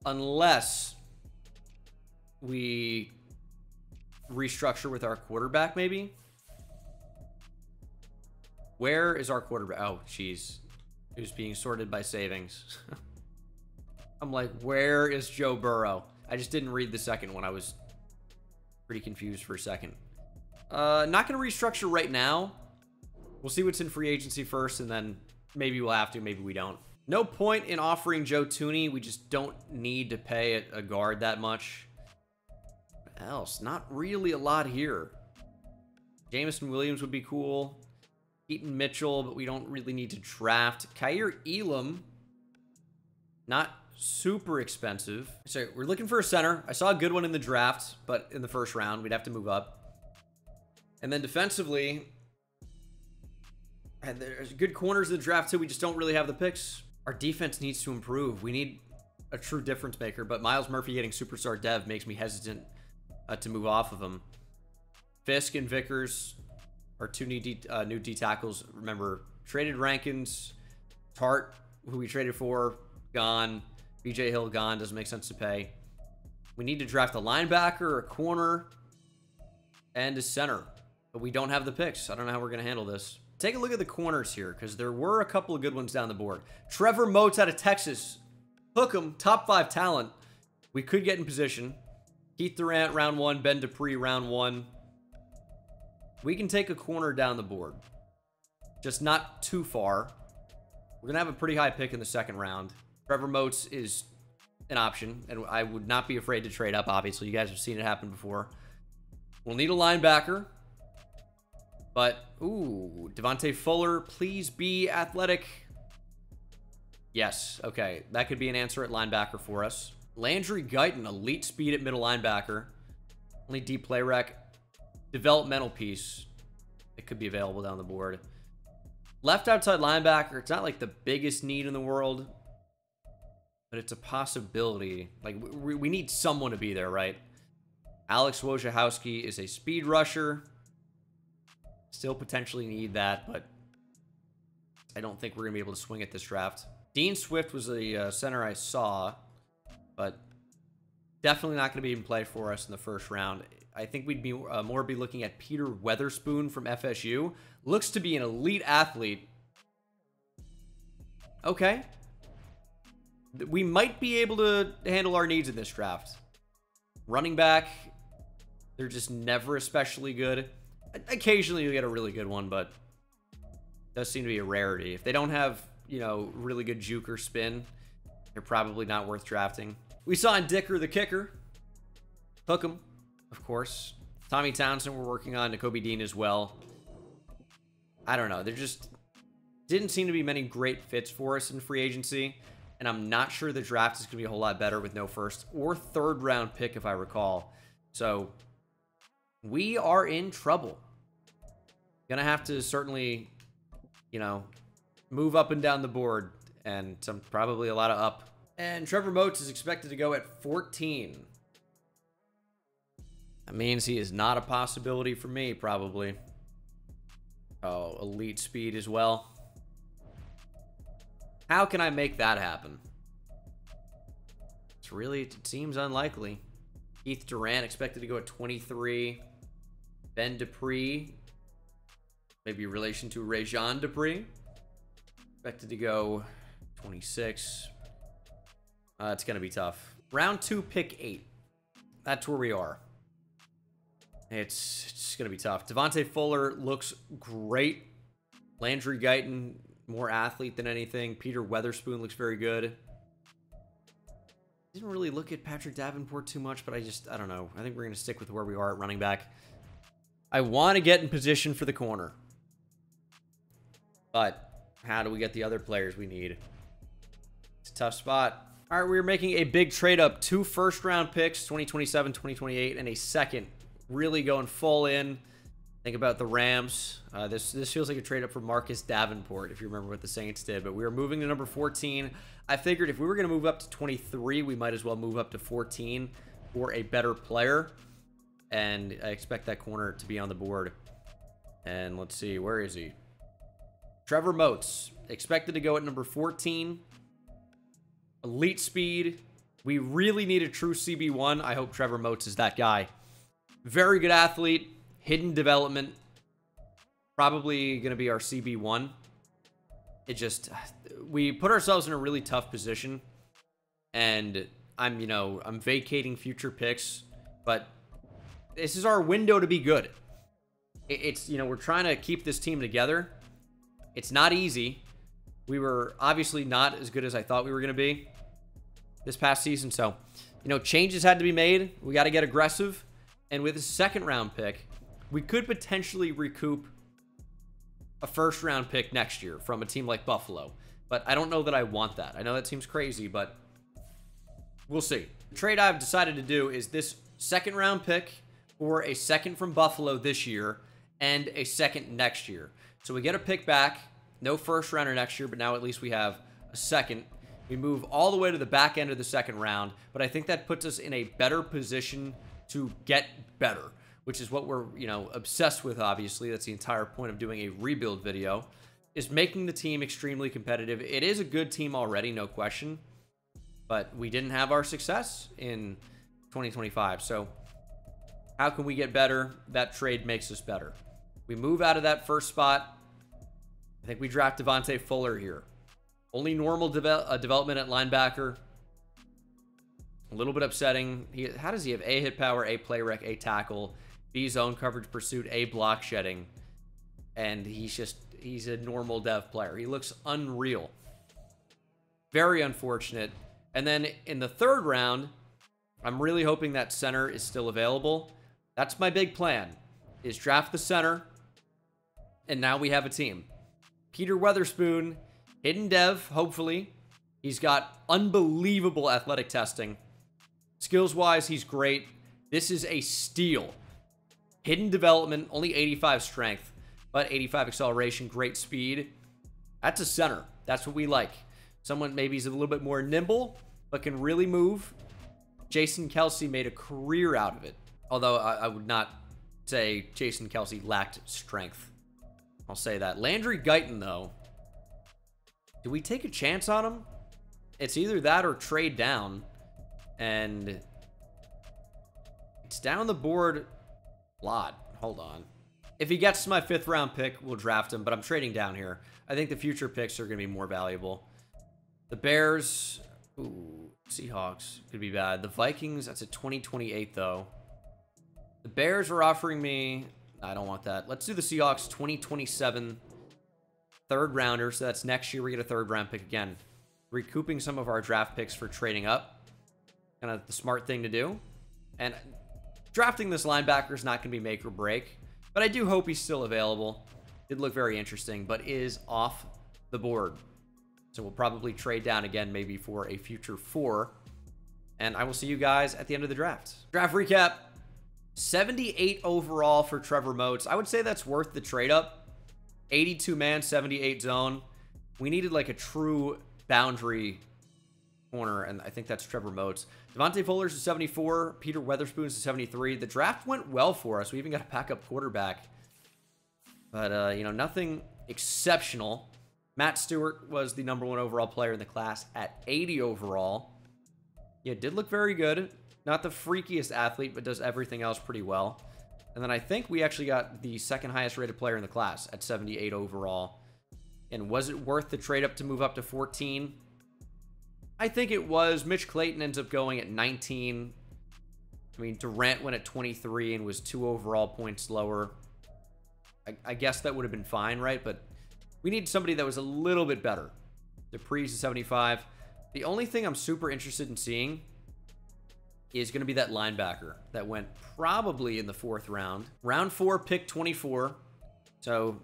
unless we restructure with our quarterback, maybe. Where is our quarterback? Oh, jeez. Who's being sorted by savings? (laughs) I'm like, where is Joe Burrow? I just didn't read the second one. I was pretty confused for a second. Uh, not going to restructure right now. We'll see what's in free agency first, and then maybe we'll have to, maybe we don't. No point in offering Joe Thuney. We just don't need to pay a guard that much. Else? Not really a lot here. Jameson Williams would be cool. Keaton Mitchell, but we don't really need to draft. Kaiir Elam, not super expensive. So we're looking for a center. I saw a good one in the draft, but in the first round, we'd have to move up. And then defensively, and there's good corners in the draft too. We just don't really have the picks. Our defense needs to improve. We need a true difference maker, but Myles Murphy getting superstar dev makes me hesitant uh, to move off of him. Fiske and Vickers are two new D, uh, new D tackles. Remember, traded Rankins, Tart, who we traded for, gone. BJ Hill gone. Doesn't make sense to pay. We need to draft a linebacker, a corner, and a center. But we don't have the picks. I don't know how we're going to handle this. Take a look at the corners here, because there were a couple of good ones down the board. Trevor Moats out of Texas. Hook him, top five talent. We could get in position. Keith Durant, round one. Ben Dupree, round one. We can take a corner down the board. Just not too far. We're going to have a pretty high pick in the second round. Trevor Moats is an option, and I would not be afraid to trade up, obviously. You guys have seen it happen before. We'll need a linebacker. But, ooh, Devontae Fuller, please be athletic. Yes, okay. That could be an answer at linebacker for us. Landry Guyton, elite speed at middle linebacker. Only deep play rec. Developmental piece. It could be available down the board. Left outside linebacker, it's not like the biggest need in the world. But it's a possibility. Like, we, we need someone to be there, right? Alex Wojciechowski is a speed rusher. Still potentially need that, but I don't think we're going to be able to swing at this draft. Dean Swift was the uh, center I saw, but definitely not going to be in play for us in the first round. I think we'd be uh, more be looking at Peter Weatherspoon from FSU. Looks to be an elite athlete. Okay. We might be able to handle our needs in this draft. Running back, they're just never especially good. Occasionally you get a really good one, but does seem to be a rarity. If they don't have, you know, really good juke or spin, they're probably not worth drafting. We signed Dicker the kicker. Hook him, of course. Tommy Townsend we're working on. Nakobe Dean as well. I don't know. There just didn't seem to be many great fits for us in free agency. And I'm not sure the draft is going to be a whole lot better with no first or third round pick, if I recall. So we are in trouble. Gonna have to certainly, you know, move up and down the board, and some probably a lot of up. And Trevor Moats is expected to go at 14. That means he is not a possibility for me, probably. Oh, elite speed as well. How can I make that happen? It's really, it seems unlikely. Keith Durant expected to go at 23. Ben Dupree, maybe relation to Rajon Dupree. Expected to go 26. Uh, it's going to be tough. Round two, pick eight. That's where we are. It's, it's going to be tough. Devontae Fuller looks great. Landry Guyton, more athlete than anything. Peter Weatherspoon looks very good. Didn't really look at Patrick Davenport too much, but I just, I don't know. I think we're going to stick with where we are at running back. I want to get in position for the corner. But how do we get the other players we need? It's a tough spot. All right, we're making a big trade up. Two first round picks, 2027, 2028, and a second. Really going full in. Think about the Rams. Uh, this this feels like a trade up for Marcus Davenport, if you remember what the Saints did. But we were moving to number 14. I figured if we were going to move up to 23, we might as well move up to 14 for a better player and I expect that corner to be on the board. And let's see, where is he? Trevor Moats, expected to go at number 14. Elite speed. We really need a true CB1. I hope Trevor Moats is that guy. Very good athlete. Hidden development. Probably going to be our CB1. It just... We put ourselves in a really tough position. And I'm, you know, I'm vacating future picks. But this is our window to be good. It's, you know, we're trying to keep this team together. It's not easy. We were obviously not as good as I thought we were going to be this past season. So, you know, changes had to be made. We got to get aggressive. And with a second round pick, we could potentially recoup a first round pick next year from a team like Buffalo. But I don't know that I want that. I know that seems crazy, but we'll see. The trade I've decided to do is this second round pick or a second from Buffalo this year and a second next year. So we get a pick back, no first rounder next year, but now at least we have a second. We move all the way to the back end of the second round, but I think that puts us in a better position to get better, which is what we're, you know, obsessed with, obviously. That's the entire point of doing a rebuild video, is making the team extremely competitive. It is a good team already, no question, but we didn't have our success in 2025. So how can we get better? That trade makes us better. We move out of that first spot. I think we draft Devontae Fuller here. Only normal uh, development at linebacker. A little bit upsetting. He, how does he have A hit power, A play rec, A tackle, B zone coverage pursuit, A block shedding, and he's just he's a normal dev player. He looks unreal. Very unfortunate. And then in the third round, I'm really hoping that center is still available. That's my big plan. Is draft the center, and now we have a team. Peter Weatherspoon, hidden dev, hopefully. He's got unbelievable athletic testing. Skills wise, he's great. This is a steal. Hidden development, only 85 strength, but 85 acceleration, great speed. That's a center. That's what we like. Someone maybe is a little bit more nimble, but can really move. Jason Kelce made a career out of it. Although I, I would not say Jason Kelce lacked strength. I'll say that. Landry Guyton, though. Do we take a chance on him? It's either that or trade down. And it's down the board a lot. Hold on. If he gets my fifth round pick, we'll draft him, but I'm trading down here. I think the future picks are going to be more valuable. The Bears, ooh, Seahawks could be bad. The Vikings, that's a 2028 though. The Bears are offering me, I don't want that. Let's do the Seahawks 2027 third rounder. So that's next year we get a third round pick again. Recouping some of our draft picks for trading up kind of the smart thing to do. And drafting this linebacker is not going to be make or break, but I do hope he's still available. Did look very interesting, but is off the board. So we'll probably trade down again, maybe for a future four. And I will see you guys at the end of the draft. Draft recap 78 overall for Trevor Moats. I would say that's worth the trade up. 82 man, 78 zone. We needed like a true boundary corner, and I think that's Trevor Moats. Devontae Fuller's a 74. Peter Weatherspoon's a 73. The draft went well for us. We even got a backup quarterback. But, uh, you know, nothing exceptional. Matt Stewart was the number one overall player in the class at 80 overall. Yeah, did look very good. Not the freakiest athlete, but does everything else pretty well. And then I think we actually got the second highest rated player in the class at 78 overall. And was it worth the trade up to move up to 14? I think it was. Mitch Clayton ends up going at 19. I mean, Durant went at 23 and was two overall points lower. I, I guess that would have been fine, right? But we need somebody that was a little bit better. Dupree's a 75. The only thing I'm super interested in seeing is going to be that linebacker that went probably in the fourth round. Round four, pick 24. So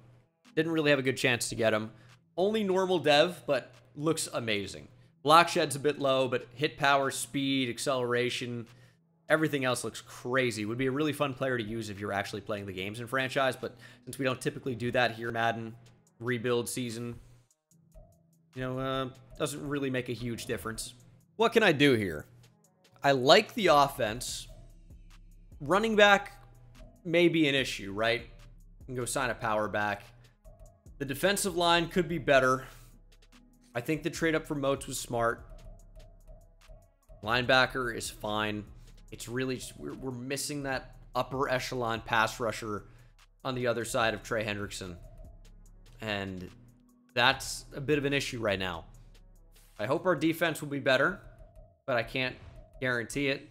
didn't really have a good chance to get him. Only normal dev, but looks amazing. Block shed's a bit low, but hit power, speed, acceleration, everything else looks crazy. Would be a really fun player to use if you're actually playing the games in franchise, but since we don't typically do that here Madden, rebuild season, you know, uh, doesn't really make a huge difference. What can I do here? I like the offense. Running back may be an issue, right? You can go sign a power back. The defensive line could be better. I think the trade up for Moats was smart. Linebacker is fine. It's really just, we're, we're missing that upper echelon pass rusher on the other side of Trey Hendrickson. And that's a bit of an issue right now. I hope our defense will be better, but I can't guarantee it.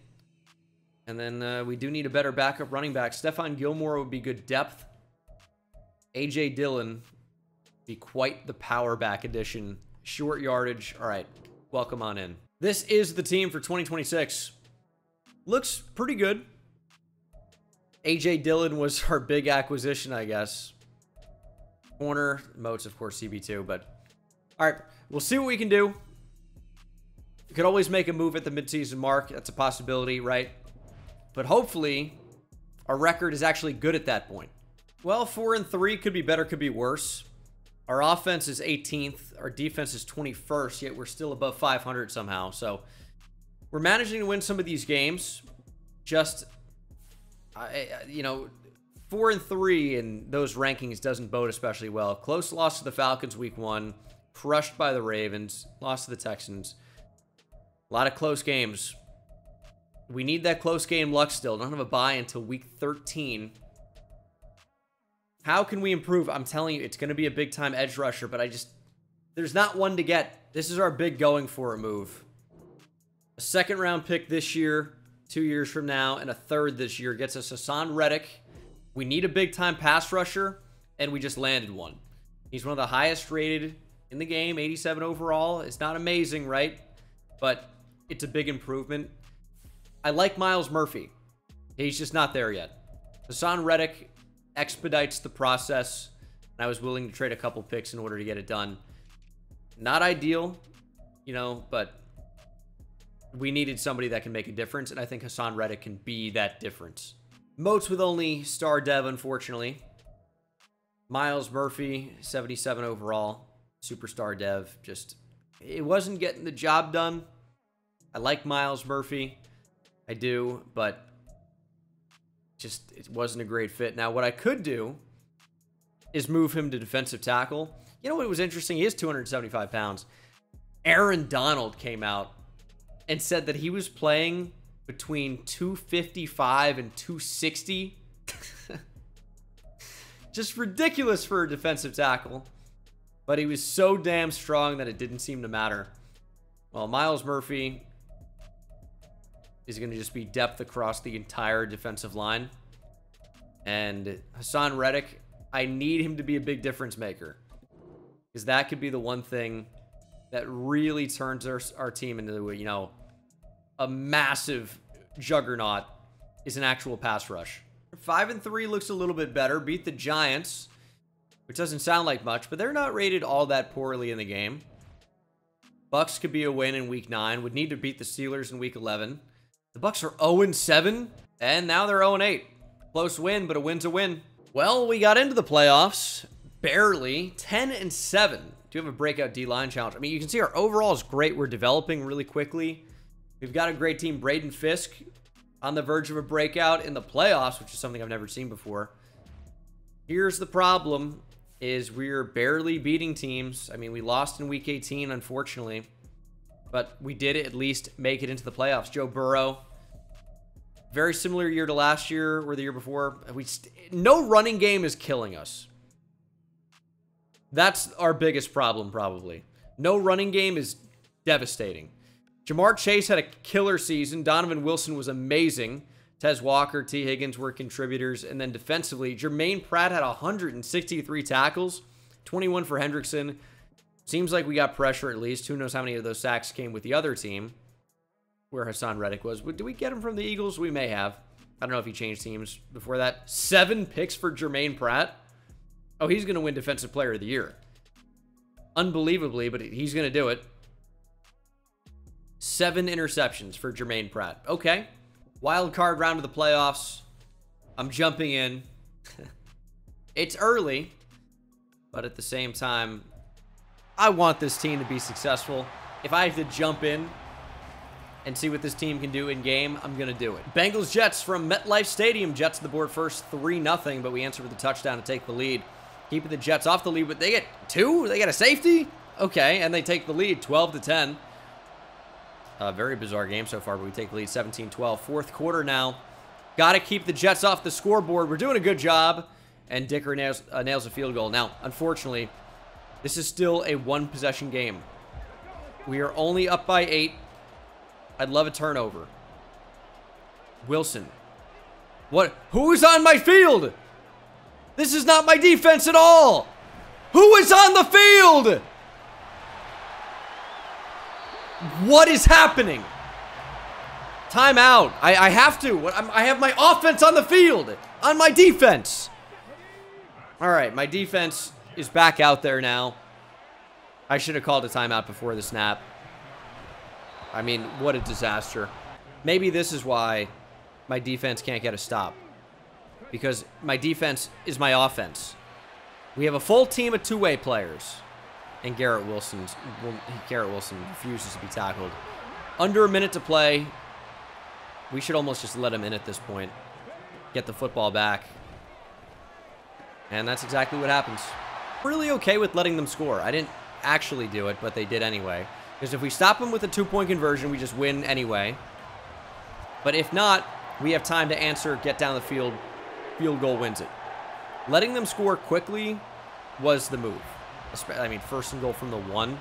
And then uh, we do need a better backup running back. Stephon Gilmore would be good depth. AJ Dillon be quite the power back addition Short yardage. All right. Welcome on in. This is the team for 2026. Looks pretty good. AJ Dillon was (laughs) our big acquisition, I guess. Corner, Moats, of course, CB2, but all right, we'll see what we can do. We could always make a move at the midseason mark. That's a possibility, right? But hopefully, our record is actually good at that point. Well, four and three could be better, could be worse. Our offense is 18th. Our defense is 21st, yet we're still above 500 somehow. So we're managing to win some of these games. Just, you know, four and three in those rankings doesn't bode especially well. Close loss to the Falcons week one, crushed by the Ravens, lost to the Texans. A lot of close games. We need that close game luck still. Don't have a bye until week 13. How can we improve? I'm telling you, it's going to be a big time edge rusher, but I just, there's not one to get. This is our big going for a move. A second round pick this year, two years from now, and a third this year gets us Haason Reddick. We need a big time pass rusher, and we just landed one. He's one of the highest rated in the game, 87 overall. It's not amazing, right? But it's a big improvement. I like Myles Murphy. He's just not there yet. Haason Reddick expedites the process, and I was willing to trade a couple picks in order to get it done. Not ideal, you know, but we needed somebody that can make a difference, and I think Haason Reddick can be that difference. Moats with only star dev, unfortunately. Myles Murphy, 77 overall, superstar dev. Just, it wasn't getting the job done. I like Myles Murphy. I do, but just it wasn't a great fit. Now, what I could do is move him to defensive tackle. You know what was interesting? He is 275 pounds. Aaron Donald came out and said that he was playing between 255 and 260. (laughs) Just ridiculous for a defensive tackle. But he was so damn strong that it didn't seem to matter. Well, Myles Murphy is going to just be depth across the entire defensive line. And Haason Reddick, I need him to be a big difference maker. Because that could be the one thing that really turns our, our team into, you know, a massive juggernaut is an actual pass rush. Five and three looks a little bit better. Beat the Giants, which doesn't sound like much, but they're not rated all that poorly in the game. Bucks could be a win in week nine. Would need to beat the Steelers in week 11. The Bucks are 0-7, and now they're 0-8. Close win, but a win's a win. Well, we got into the playoffs. Barely. 10 and 7. Do you have a breakout D-line challenge? I mean, you can see our overall is great. We're developing really quickly. We've got a great team. Braden Fiske on the verge of a breakout in the playoffs, which is something I've never seen before. Here's the problem is we're barely beating teams. I mean, we lost in week 18, unfortunately. But we did at least make it into the playoffs. Joe Burrow, very similar year to last year or the year before. We no running game is killing us. That's our biggest problem, probably. No running game is devastating. Ja'Marr Chase had a killer season. Donovan Wilson was amazing. Tez Walker, Tee Higgins were contributors. And then defensively, Germaine Pratt had 163 tackles, 21 for Hendrickson. Seems like we got pressure at least. Who knows how many of those sacks came with the other team, where Haason Reddick was. Did we get him from the Eagles? We may have. I don't know if he changed teams before that. Seven picks for Germaine Pratt. Oh, he's going to win Defensive Player of the Year. Unbelievably, but he's going to do it. Seven interceptions for Germaine Pratt. Okay. Wild card round of the playoffs. I'm jumping in. (laughs) it's early, but at the same time, I want this team to be successful. If I have to jump in and see what this team can do in game, I'm going to do it. Bengals Jets from MetLife Stadium. Jets to the board first 3 0, but we answer with a touchdown to take the lead. Keeping the Jets off the lead, but they get two? They get a safety? Okay, and they take the lead 12 to 10. A very bizarre game so far, but we take the lead 17-12. Fourth quarter now. Got to keep the Jets off the scoreboard. We're doing a good job. And Dicker nails, uh, nails a field goal. Now, unfortunately, this is still a one-possession game. We are only up by eight. I'd love a turnover. Wilson. What? Who is on my field? This is not my defense at all. Who is on the field? What is happening? Timeout. I, I have to. I have my offense on the field. On my defense. All right, my defense is back out there now. I should have called a timeout before the snap. I mean, what a disaster. Maybe this is why my defense can't get a stop. Because my defense is my offense. We have a full team of two-way players and Garrett Wilson's well, Garrett Wilson refuses to be tackled. Under a minute to play. We should almost just let him in at this point. Get the football back. And that's exactly what happens. Really okay with letting them score. I didn't actually do it, but they did anyway. Because if we stop them with a two-point conversion, we just win anyway. But if not, we have time to answer, get down the field. Field goal wins it. letting them score quickly was the move. I mean, first and goal from the one.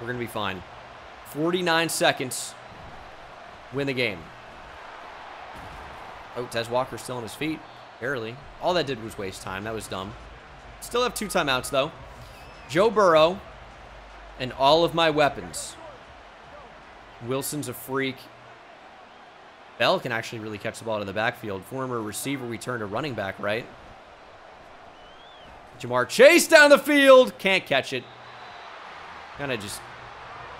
We're going to be fine. 49 seconds. Win the game. Oh, Tez Walker still on his feet. Barely. All that did was waste time. That was dumb. Still have two timeouts, though. Joe Burrow and all of my weapons. Wilson's a freak. Bell can actually really catch the ball in the backfield. Former receiver, we turned to running back, right? Ja'Marr Chase down the field. Can't catch it. Kind of just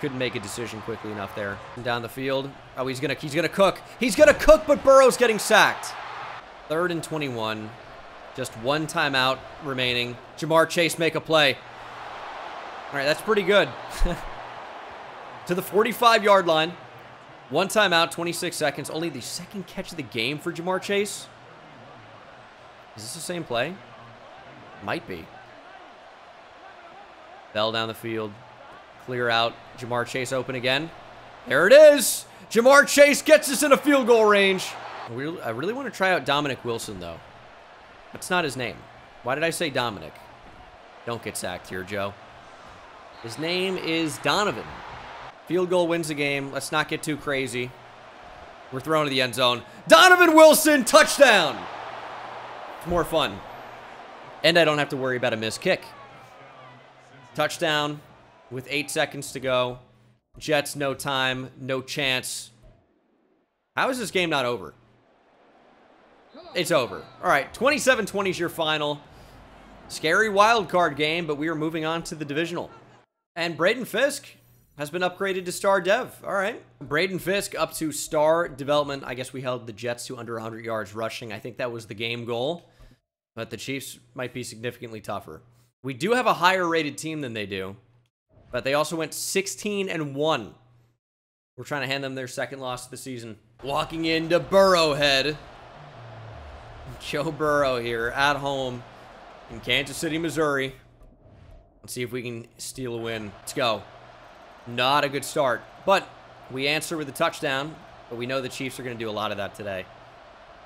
couldn't make a decision quickly enough there. Down the field. Oh, he's gonna he's gonna cook. He's gonna cook, but Burrow's getting sacked. Third and 21. Just one timeout remaining. Ja'Marr Chase make a play. All right, that's pretty good. (laughs) to the 45-yard line. One timeout, 26 seconds. Only the second catch of the game for Ja'Marr Chase. Is this the same play? Might be. Bell down the field. Clear out. Ja'Marr Chase open again. There it is. Ja'Marr Chase gets us in a field goal range. I really want to try out Dominic Wilson, though. That's not his name. Why did I say Dominic? Don't get sacked here, Joe. His name is Donovan. Field goal wins the game. Let's not get too crazy. We're thrown to the end zone. Donovan Wilson, touchdown! It's more fun. And I don't have to worry about a missed kick. Touchdown with eight seconds to go. Jets, no time, no chance. How is this game not over? It's over. All right, 27-20 is your final. Scary wild card game, but we are moving on to the divisional. And Braden Fiske has been upgraded to star dev. All right. Braden Fiske up to star development. I guess we held the Jets to under 100 yards rushing. I think that was the game goal. But the Chiefs might be significantly tougher. We do have a higher rated team than they do. But they also went 16 and 1. We're trying to hand them their second loss of the season. Walking into Burrowhead. Joe Burrow here at home in Kansas City, Missouri. Let's see if we can steal a win. Let's go. Not a good start. But we answer with a touchdown. But we know the Chiefs are going to do a lot of that today.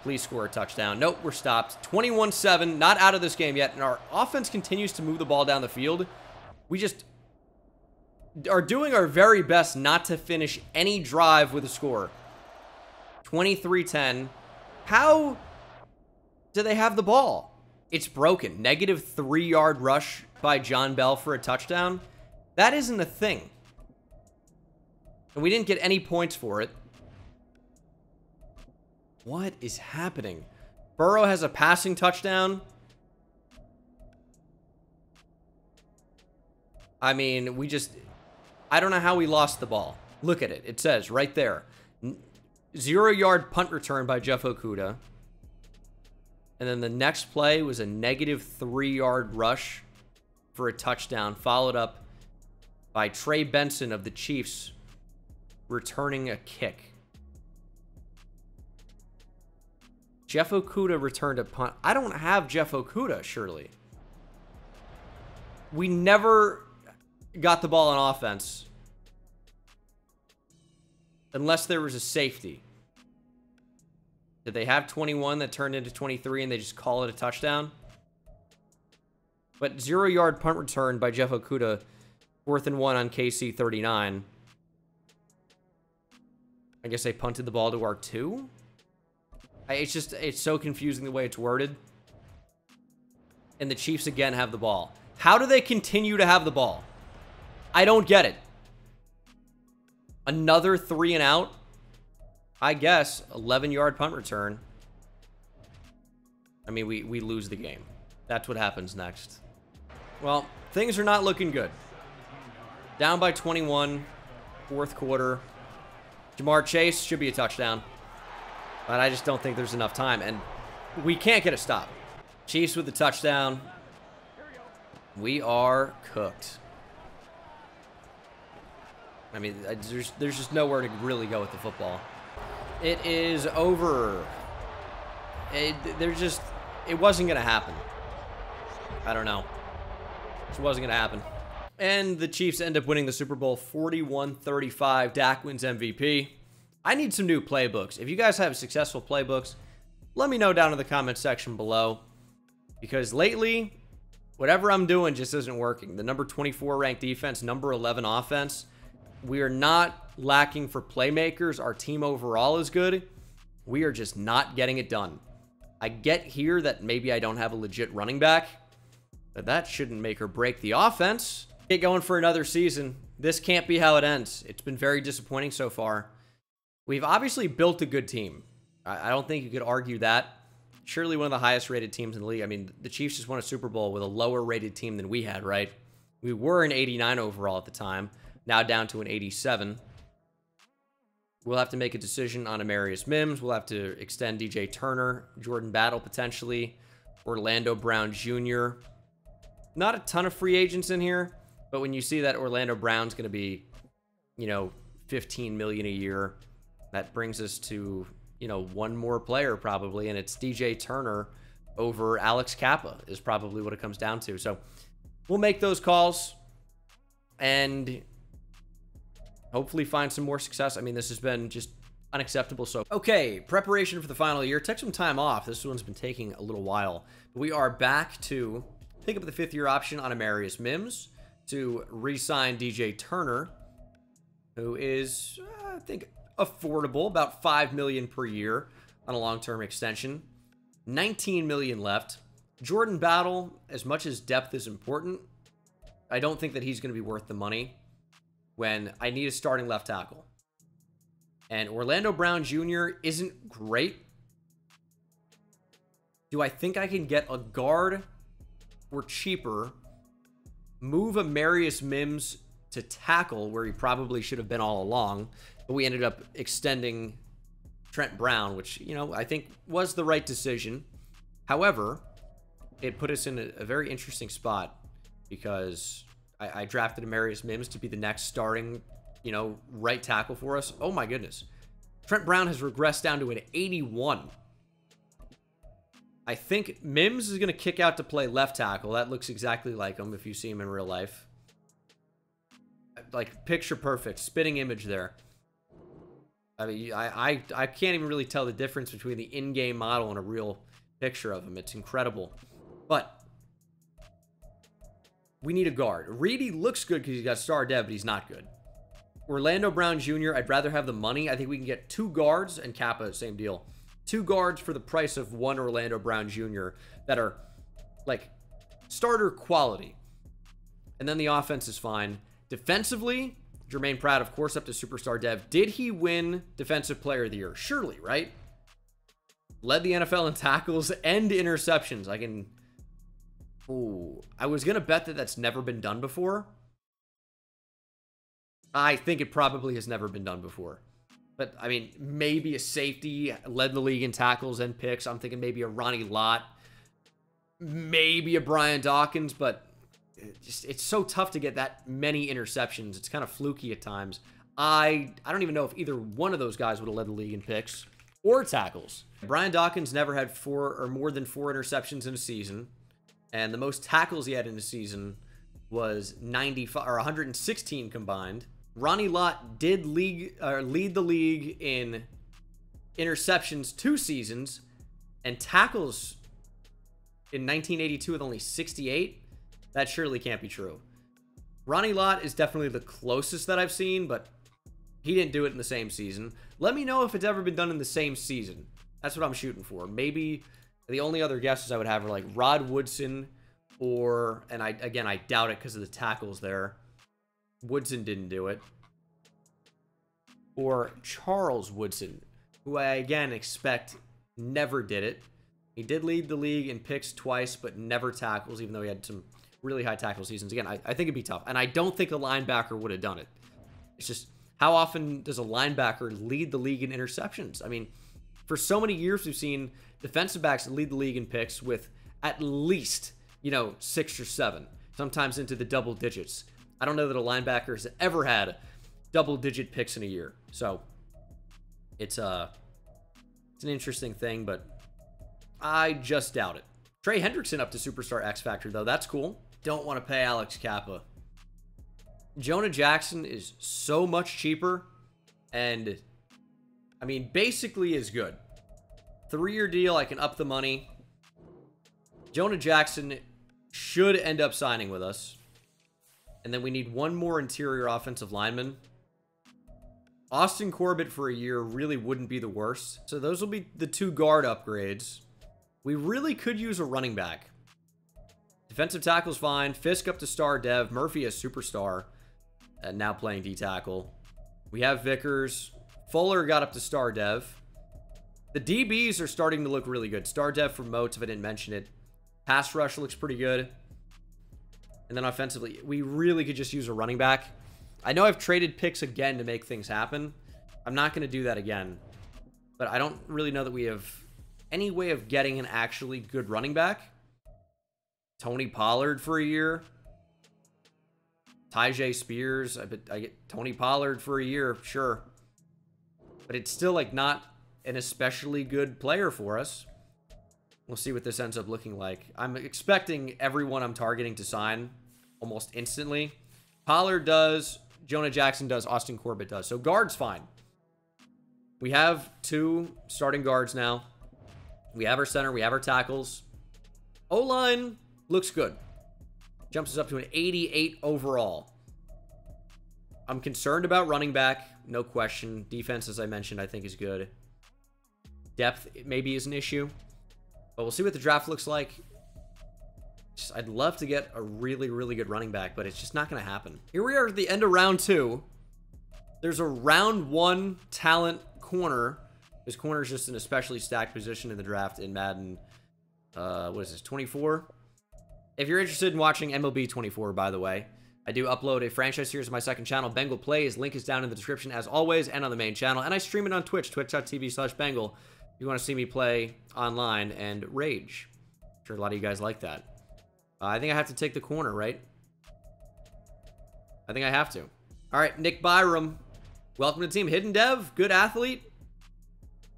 Please score a touchdown. Nope, we're stopped. 21-7, not out of this game yet. And our offense continues to move the ball down the field. We just are doing our very best not to finish any drive with a score. 23-10. How do they have the ball? It's broken. Negative three-yard rush by John Bell for a touchdown. That isn't a thing. And we didn't get any points for it. What is happening? Burrow has a passing touchdown. I mean, we just... I don't know how we lost the ball. Look at it. It says right there. Zero-yard punt return by Jeff Okudah. And then the next play was a negative three-yard rush for a touchdown, followed up by Trey Benson of the Chiefs returning a kick. Jeff Okudah returned a punt. I don't have Jeff Okudah, surely. We never got the ball on offense. Unless there was a safety. Did they have 21 that turned into 23 and they just call it a touchdown? But zero yard punt return by Jeff Okudah, fourth and one on KC 39. I guess they punted the ball to our two? It's just, it's so confusing the way it's worded. And the Chiefs again have the ball. How do they continue to have the ball? I don't get it. Another three and out. I guess 11 yard punt return. I mean, we, we lose the game. That's what happens next. Well, things are not looking good. Down by 21, fourth quarter. Ja'Marr Chase should be a touchdown. But I just don't think there's enough time. And we can't get a stop. Chiefs with the touchdown. We are cooked. I mean, there's, there's just nowhere to really go with the football. It is over. It, there's just, it wasn't going to happen. I don't know. It wasn't going to happen. And the Chiefs end up winning the Super Bowl 41-35. Dak wins MVP. I need some new playbooks. If you guys have successful playbooks, let me know down in the comment section below. Because lately, whatever I'm doing just isn't working. The number 24 ranked defense, number 11 offense. We are not lacking for playmakers. Our team overall is good. We are just not getting it done. I get here that maybe I don't have a legit running back, but that shouldn't make or break the offense. Get going for another season. This can't be how it ends. It's been very disappointing so far. We've obviously built a good team. I don't think you could argue that. Surely one of the highest rated teams in the league. I mean, the Chiefs just won a Super Bowl with a lower rated team than we had, right? We were an 89 overall at the time, now down to an 87. We'll have to make a decision on Amarius Mims. We'll have to extend DJ Turner, Jordan Battle potentially, Orlando Brown Jr. Not a ton of free agents in here, but when you see that Orlando Brown's going to be, you know, 15 million a year, that brings us to you know, one more player probably, and it's DJ Turner over Alex Cappa is probably what it comes down to. So we'll make those calls and hopefully find some more success. I mean, this has been just unacceptable. So, okay, preparation for the final year. Take some time off. This one's been taking a little while. We are back to pick up the fifth year option on Amarius Mims to re-sign DJ Turner, who is, uh, I think, affordable, about 5 million per year on a long-term extension. 19 million left. Jordan Battle, as much as depth is important, I don't think that he's going to be worth the money when I need a starting left tackle. And Orlando Brown Jr. isn't great. Do I think I can get a guard for cheaper, move Amarius Mims to tackle where he probably should have been all along, but we ended up extending Trent Brown, which, you know, I think was the right decision. However, it put us in a, a very interesting spot because I, I drafted Amarius Mims to be the next starting, you know, right tackle for us. Oh my goodness. Trent Brown has regressed down to an 81. I think Mims is going to kick out to play left tackle. That looks exactly like him if you see him in real life. Like, picture perfect. Spitting image there. I mean, I, I, I can't even really tell the difference between the in-game model and a real picture of him. It's incredible. But we need a guard. Reedy looks good because he's got star dev, but he's not good. Orlando Brown Jr., I'd rather have the money. I think we can get two guards and Cappa, same deal. Two guards for the price of one Orlando Brown Jr. that are like starter quality. And then the offense is fine. Defensively, Germaine Pratt, of course, up to superstar dev. Did he win Defensive Player of the Year? Surely, right? Led the NFL in tackles and interceptions. I can. Ooh, I was gonna bet that that's never been done before. I think it probably has never been done before. But I mean, maybe a safety led the league in tackles and picks. I'm thinking maybe a Ronnie Lott, maybe a Brian Dawkins, but just it's so tough to get that many interceptions. It's kind of fluky at times. I I don't even know if either one of those guys would have led the league in picks or tackles. Brian Dawkins never had four or more than four interceptions in a season, and the most tackles he had in a season was 95 or 116 combined. Ronnie Lott did league or lead the league in interceptions two seasons and tackles in 1982 with only 68. That surely can't be true. Ronnie Lott is definitely the closest that I've seen, but he didn't do it in the same season. Let me know if it's ever been done in the same season. That's what I'm shooting for. Maybe the only other guesses I would have are like Rod Woodson or, and I again, I doubt it because of the tackles there. Woodson didn't do it. Or Charles Woodson, who I again expect never did it. He did lead the league in picks twice, but never tackles, even though he had some really high tackle seasons. Again, I, I think it'd be tough. And I don't think a linebacker would have done it. It's just, how often does a linebacker lead the league in interceptions? I mean, for so many years, we've seen defensive backs lead the league in picks with at least, you know, six or seven, sometimes into the double digits. I don't know that a linebacker has ever had double digit picks in a year. So it's uh it's an interesting thing, but I just doubt it. Trey Hendrickson up to Superstar X Factor, though. That's cool don't want to pay Alex Cappa. Jonah Jackson is so much cheaper and I mean basically is good. Three-year deal, I can up the money. Jonah Jackson should end up signing with us. And then we need one more interior offensive lineman. Austin Corbett for a year really wouldn't be the worst. So those will be the two guard upgrades. We really could use a running back. Defensive tackle's fine. Fiske up to star dev. Murphy as superstar. And now playing D-tackle. We have Vickers. Fuller got up to star dev. The DBs are starting to look really good. Star dev for Moats, if I didn't mention it. Pass rush looks pretty good. And then offensively, we really could just use a running back. I know I've traded picks again to make things happen. I'm not going to do that again. But I don't really know that we have any way of getting an actually good running back. Tony Pollard for a year. Tyjae Spears. I, bet I get Tony Pollard for a year, sure. But it's still like not an especially good player for us. We'll see what this ends up looking like. I'm expecting everyone I'm targeting to sign almost instantly. Pollard does. Jonah Jackson does. Austin Corbett does. So guard's fine. We have two starting guards now. We have our center. We have our tackles. O-line looks good. Jumps us up to an 88 overall. I'm concerned about running back. No question. Defense, as I mentioned, I think is good. Depth maybe is an issue. But we'll see what the draft looks like. Just, I'd love to get a really, really good running back, but it's just not going to happen. Here we are at the end of round two. There's a round one talent corner. This corner is just an especially stacked position in the draft in Madden. Uh, what is this, 24? If you're interested in watching MLB 24, by the way, I do upload a franchise series on my second channel, Bengal Plays. Link is down in the description as always and on the main channel. And I stream it on Twitch, twitch.tv slash Bengal. You want to see me play online and rage. I'm sure a lot of you guys like that. Uh, I think I have to take the corner, right? I think I have to. All right, Nick Byram. Welcome to the team. Hidden Dev, good athlete.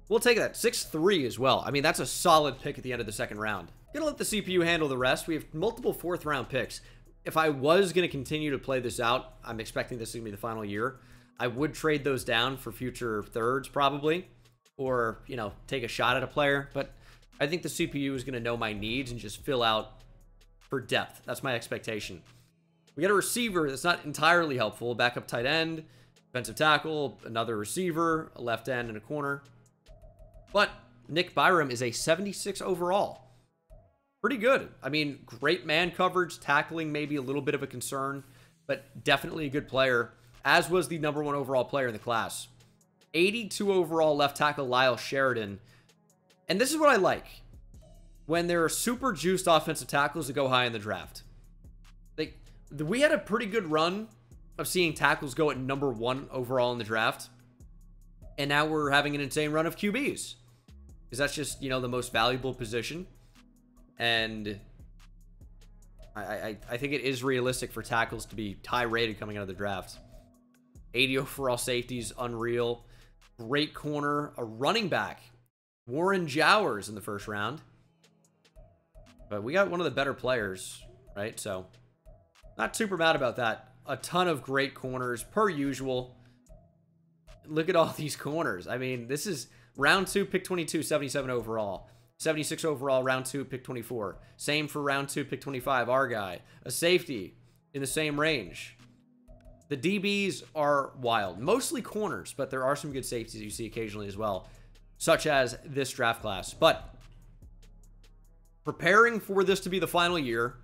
We'll take that. 6-3 as well. I mean, that's a solid pick at the end of the second round. Gonna let the CPU handle the rest. We have multiple fourth round picks. If I was gonna continue to play this out, I'm expecting this is gonna be the final year. I would trade those down for future thirds, probably or, you know, take a shot at a player. But I think the CPU is going to know my needs and just fill out for depth. That's my expectation. We got a receiver that's not entirely helpful. Backup tight end, defensive tackle, another receiver, a left end, and a corner. But Nick Byram is a 76 overall. Pretty good. I mean, great man coverage, tackling maybe a little bit of a concern, but definitely a good player, as was the number one overall player in the class. 82 overall left tackle Lyle Sheridan. And this is what I like. When there are super juiced offensive tackles that go high in the draft. Like, we had a pretty good run of seeing tackles go at number one overall in the draft. And now we're having an insane run of QBs. Because that's just, you know, the most valuable position. And I, I, I think it is realistic for tackles to be high rated coming out of the draft. 80 overall safeties, unreal. Great corner, a running back. Warren Jowers in the first round. But we got one of the better players, right? So, not super mad about that. A ton of great corners, per usual. Look at all (laughs) these corners. I mean, this is round two, pick 22, 77 overall. 76 overall, round two, pick 24. Same for round two, pick 25, our guy. A safety in the same range. The DBs are wild. Mostly corners, but there are some good safeties you see occasionally as well, such as this draft class. But preparing for this to be the final year,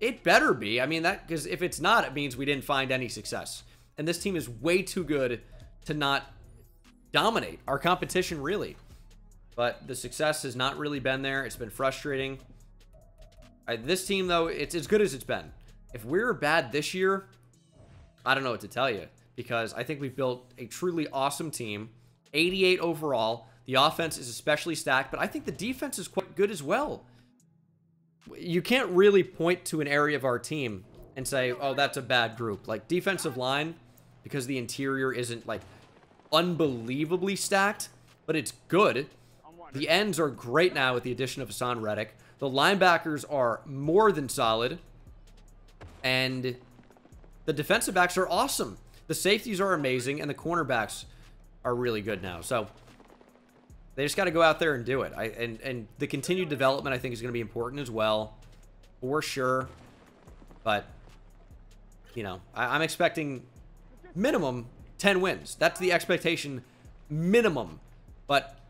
it better be. I mean, that because if it's not, it means we didn't find any success. And this team is way too good to not dominate our competition, really. But the success has not really been there. It's been frustrating. this team, though, it's as good as it's been. If we're bad this year, I don't know what to tell you because I think we've built a truly awesome team. 88 overall. The offense is especially stacked, but I think the defense is quite good as well. You can't really point to an area of our team and say, oh, that's a bad group. Like defensive line, because the interior isn't like unbelievably stacked, but it's good. The ends are great now with the addition of Haason Reddick. The linebackers are more than solid. And the defensive backs are awesome. The safeties are amazing, and the cornerbacks are really good now. So, They just got to go out there and do it. I and and the continued development I think is going to be important as well, for sure. But you know, I, I'm expecting minimum 10 wins. That's the expectation minimum. But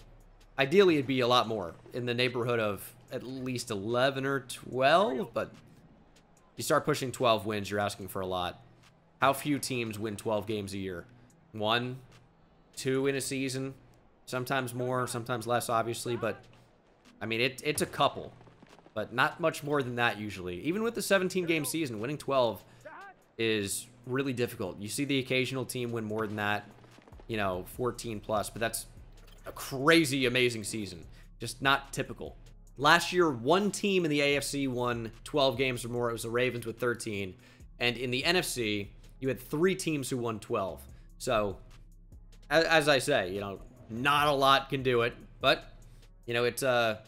ideally, it'd be a lot more in the neighborhood of at least 11 or 12. But you start pushing 12 wins, you're asking for a lot. How few teams win 12 games a year? One, two in a season, sometimes more, sometimes less, obviously. But I mean, it, it's a couple, but not much more than that usually. Even with the 17 game season, winning 12 is really difficult. You see the occasional team win more than that, you know, 14 plus, but that's a crazy amazing season. Just not typical. Last year, one team in the AFC won 12 games or more. It was the Ravens with 13. And in the NFC, you had three teams who won 12. So, as, as I say, you know, not a lot can do it, but you know, it's a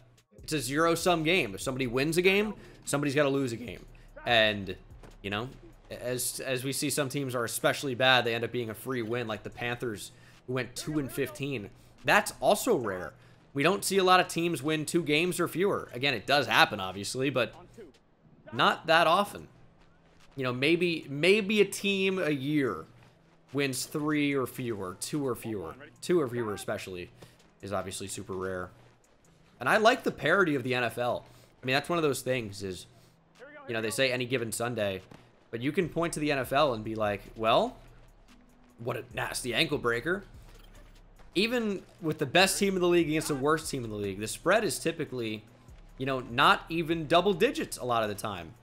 it's a zero sum game. If somebody wins a game, somebody's got to lose a game. And, you know, as as we see some teams are especially bad, they end up being a free win, like the Panthers, who went 2 and 15. That's also rare. We don't see a lot of teams win two games or fewer. Again, it does happen, obviously, but not that often. You know, maybe maybe a team a year wins three or fewer, two or fewer, two or fewer especially, is obviously super rare. And I like the parity of the NFL. I mean, that's one of those things is, you know, they say any given Sunday. But you can point to the NFL and be like, well, what a nasty ankle breaker. Even with the best team in the league against the worst team in the league, the spread is typically, you know, not even double digits a lot of the time.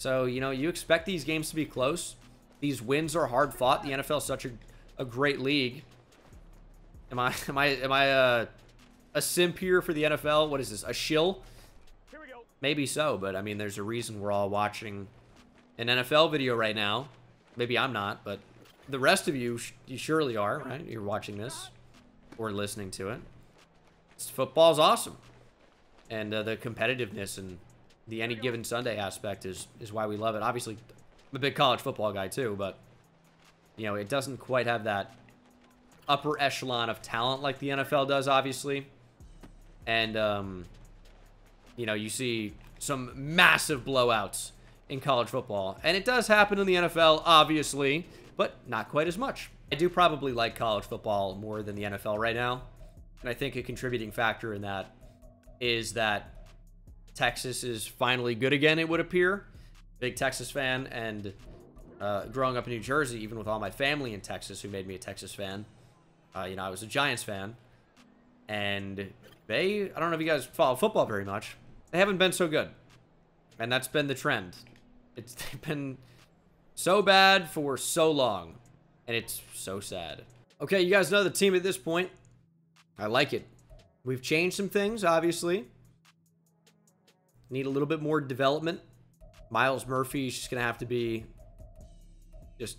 So, you know, you expect these games to be close. These wins are hard fought. The NFL is such a, a great league. Am I (laughs) am I am I a a simp here for the NFL? What is this? A shill? Maybe so, but I mean, there's a reason we're all watching an NFL video right now. Maybe I'm not, but the rest of you, you surely are, right? You're watching this or listening to it. Football's awesome. And uh, the competitiveness and the any given Sunday aspect is, is why we love it. Obviously, I'm a big college football guy too, but, you know, it doesn't quite have that upper echelon of talent like the NFL does, obviously. And, um, you know, you see some massive blowouts in college football. And it does happen in the NFL, obviously, but not quite as much. I do probably like college football more than the NFL right now. And I think a contributing factor in that is that Texas is finally good again, it would appear. Big Texas fan, and uh, growing up in New Jersey, even with all my family in Texas who made me a Texas fan, uh, you know, I was a Giants fan. And they, I don't know if you guys follow football very much, they haven't been so good. And that's been the trend. It's (laughs) been so bad for so long. And it's so sad. Okay, you guys know the team at this point. I like it. We've changed some things, obviously. Need a little bit more development. Myles Murphy is just going to have to be just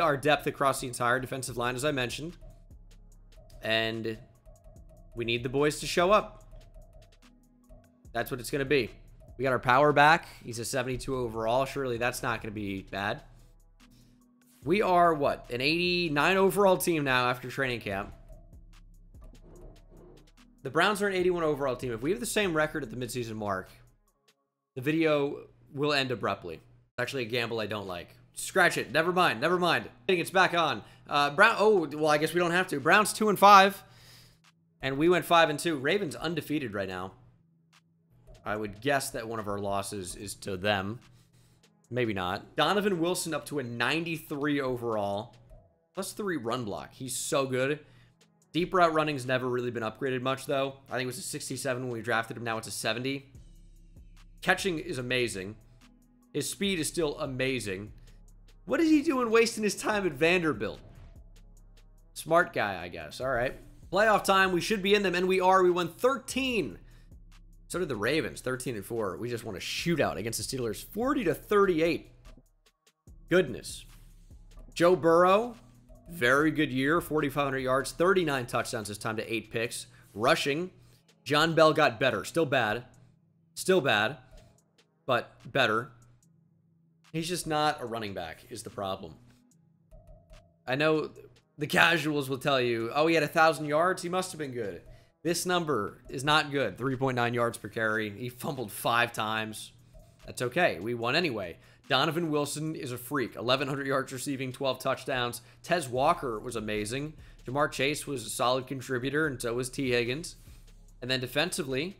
our depth across the entire defensive line, as I mentioned. And we need the boys to show up. That's what it's going to be. We got our power back. He's a 72 overall. Surely that's not going to be bad. We are, what, an 89 overall team now after training camp. The Browns are an 81 overall team. If we have the same record at the midseason mark, the video will end abruptly. It's actually a gamble I don't like. Scratch it. Never mind. Never mind. It's back on. Uh, Brown. Oh, well, I guess we don't have to. Browns two and five, and we went five and two. Ravens undefeated right now. I would guess that one of our losses is to them. Maybe not. Donovan Wilson up to a 93 overall. Plus three run block. He's so good. Deep route running's never really been upgraded much, though. I think it was a 67 when we drafted him. Now it's a 70. Catching is amazing. His speed is still amazing. What is he doing wasting his time at Vanderbilt? Smart guy, I guess. All right. Playoff time. We should be in them, and we are. We won 13 so did the Ravens, 13 and 4. We just won a shootout against the Steelers, 40 to 38. Goodness. Joe Burrow, very good year, 4,500 yards, 39 touchdowns this time to eight picks. Rushing, John Bell got better. Still bad. Still bad, but better. He's just not a running back, is the problem. I know the casuals will tell you, oh, he had a 1,000 yards. He must have been good. This number is not good. 3.9 yards per carry. He fumbled five times. That's okay. We won anyway. Donovan Wilson is a freak. 1,100 yards receiving, 12 touchdowns. Tez Walker was amazing. Ja'Marr Chase was a solid contributor, and so was Tee Higgins. And then defensively,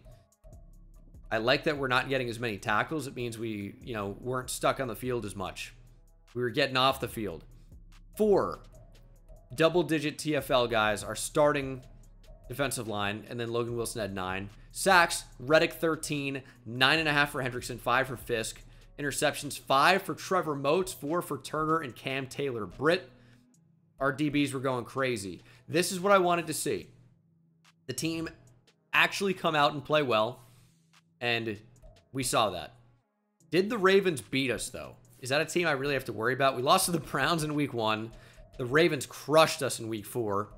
I like that we're not getting as many tackles. It means we, you know, weren't stuck on the field as much. We were getting off the field. Four double-digit TFL guys are starting defensive line, and then Logan Wilson had nine. Sacks, Reddick 13, nine and a half for Hendrickson, five for Fiske. Interceptions, five for Trevor Moats, four for Turner and Cam Taylor Britt. Our DBs were going crazy. This is what I wanted to see. The team actually come out and play well, and we saw that. Did the Ravens beat us, though? Is that a team I really have to worry about? We lost to the Browns in week one. The Ravens crushed us in week four.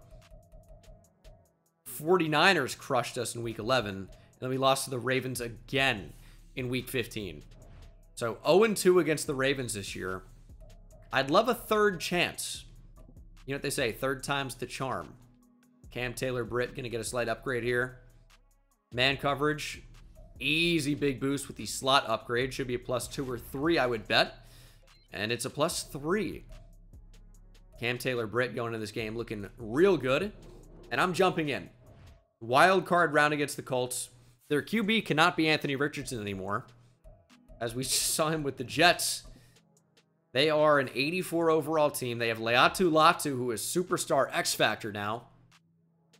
49ers crushed us in week 11. And then we lost to the Ravens again in week 15. So 0-2 against the Ravens this year. I'd love a third chance. You know what they say, third time's the charm. Cam Taylor Britt going to get a slight upgrade here. Man coverage, easy big boost with the slot upgrade. Should be a plus two or three, I would bet. And it's a plus three. Cam Taylor Britt going into this game looking real good. And I'm jumping in. Wild card round against the Colts. Their QB cannot be Anthony Richardson anymore. As we (laughs) saw him with the Jets. They are an 84 overall team. They have Laiatu Latu, who is superstar X Factor now.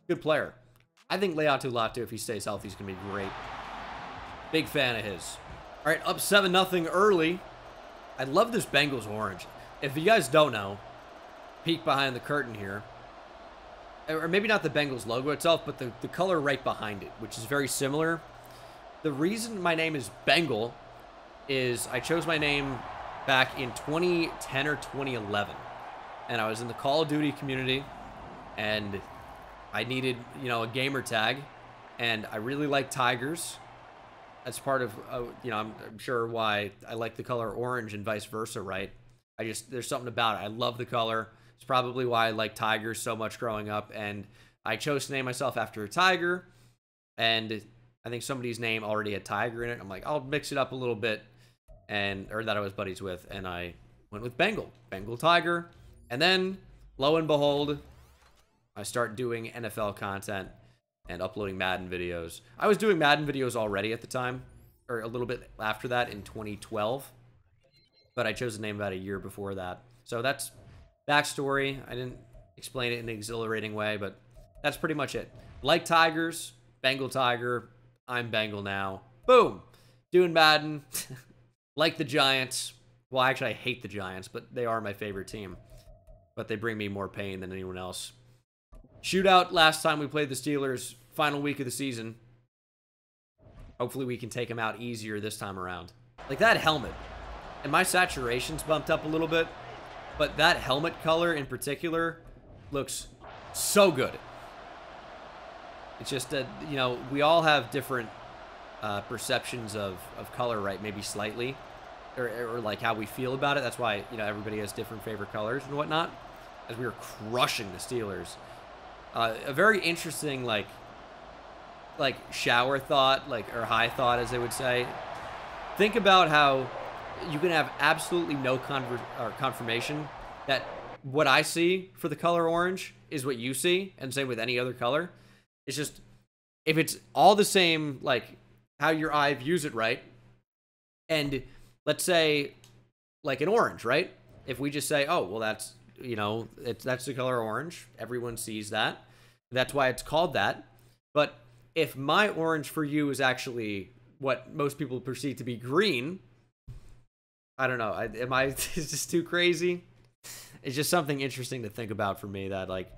Good player. I think Laiatu Latu, if he stays healthy, is going to be great. Big fan of his. All right, up 7 nothing early. I love this Bengals orange. If you guys don't know, peek behind the curtain here. Or maybe not the Bengals logo itself, but the, the color right behind it, which is very similar. The reason my name is Bengal is I chose my name back in 2010 or 2011. And I was in the Call of Duty community and I needed, you know, a gamer tag. And I really like tigers. That's part of, uh, you know, I'm, I'm sure why I like the color orange and vice versa, right? I just, there's something about it. I love the color. It's probably why I like tigers so much growing up. And I chose to name myself after a tiger. And I think somebody's name already had tiger in it. I'm like, I'll mix it up a little bit. And, or that I was buddies with. And I went with Bengal, Bengal Tiger. And then, lo and behold, I start doing NFL content and uploading Madden videos. I was doing Madden videos already at the time, or a little bit after that in 2012. But I chose the name about a year before that. So that's backstory. I didn't explain it in an exhilarating way, but that's pretty much it. Like Tigers, Bengal Tiger, I'm Bengal now. Boom! Doing Madden. (laughs) like the Giants. Well, actually, I hate the Giants, but they are my favorite team. But they bring me more pain than anyone else. Shootout last time we played the Steelers, final week of the season. Hopefully we can take them out easier this time around. Like that helmet. And my saturation's bumped up a little bit. But that helmet color in particular looks so good. It's just that, you know, we all have different uh, perceptions of, of color, right? Maybe slightly. Or, or like how we feel about it. That's why, you know, everybody has different favorite colors and whatnot. As we were crushing the Steelers. Uh, a very interesting, like, like shower thought, like, or high thought, as they would say. Think about how you can have absolutely no conver- confirmation that what I see for the color orange is what you see, and same with any other color. It's just if it's all the same, like how your eye views it, right? And let's say like an orange, right? If we just say, oh, well, that's you know, it's that's the color orange. Everyone sees that. That's why it's called that. But if my orange for you is actually what most people perceive to be green, I don't know. I, am I (laughs) is this too crazy? It's just something interesting to think about for me that like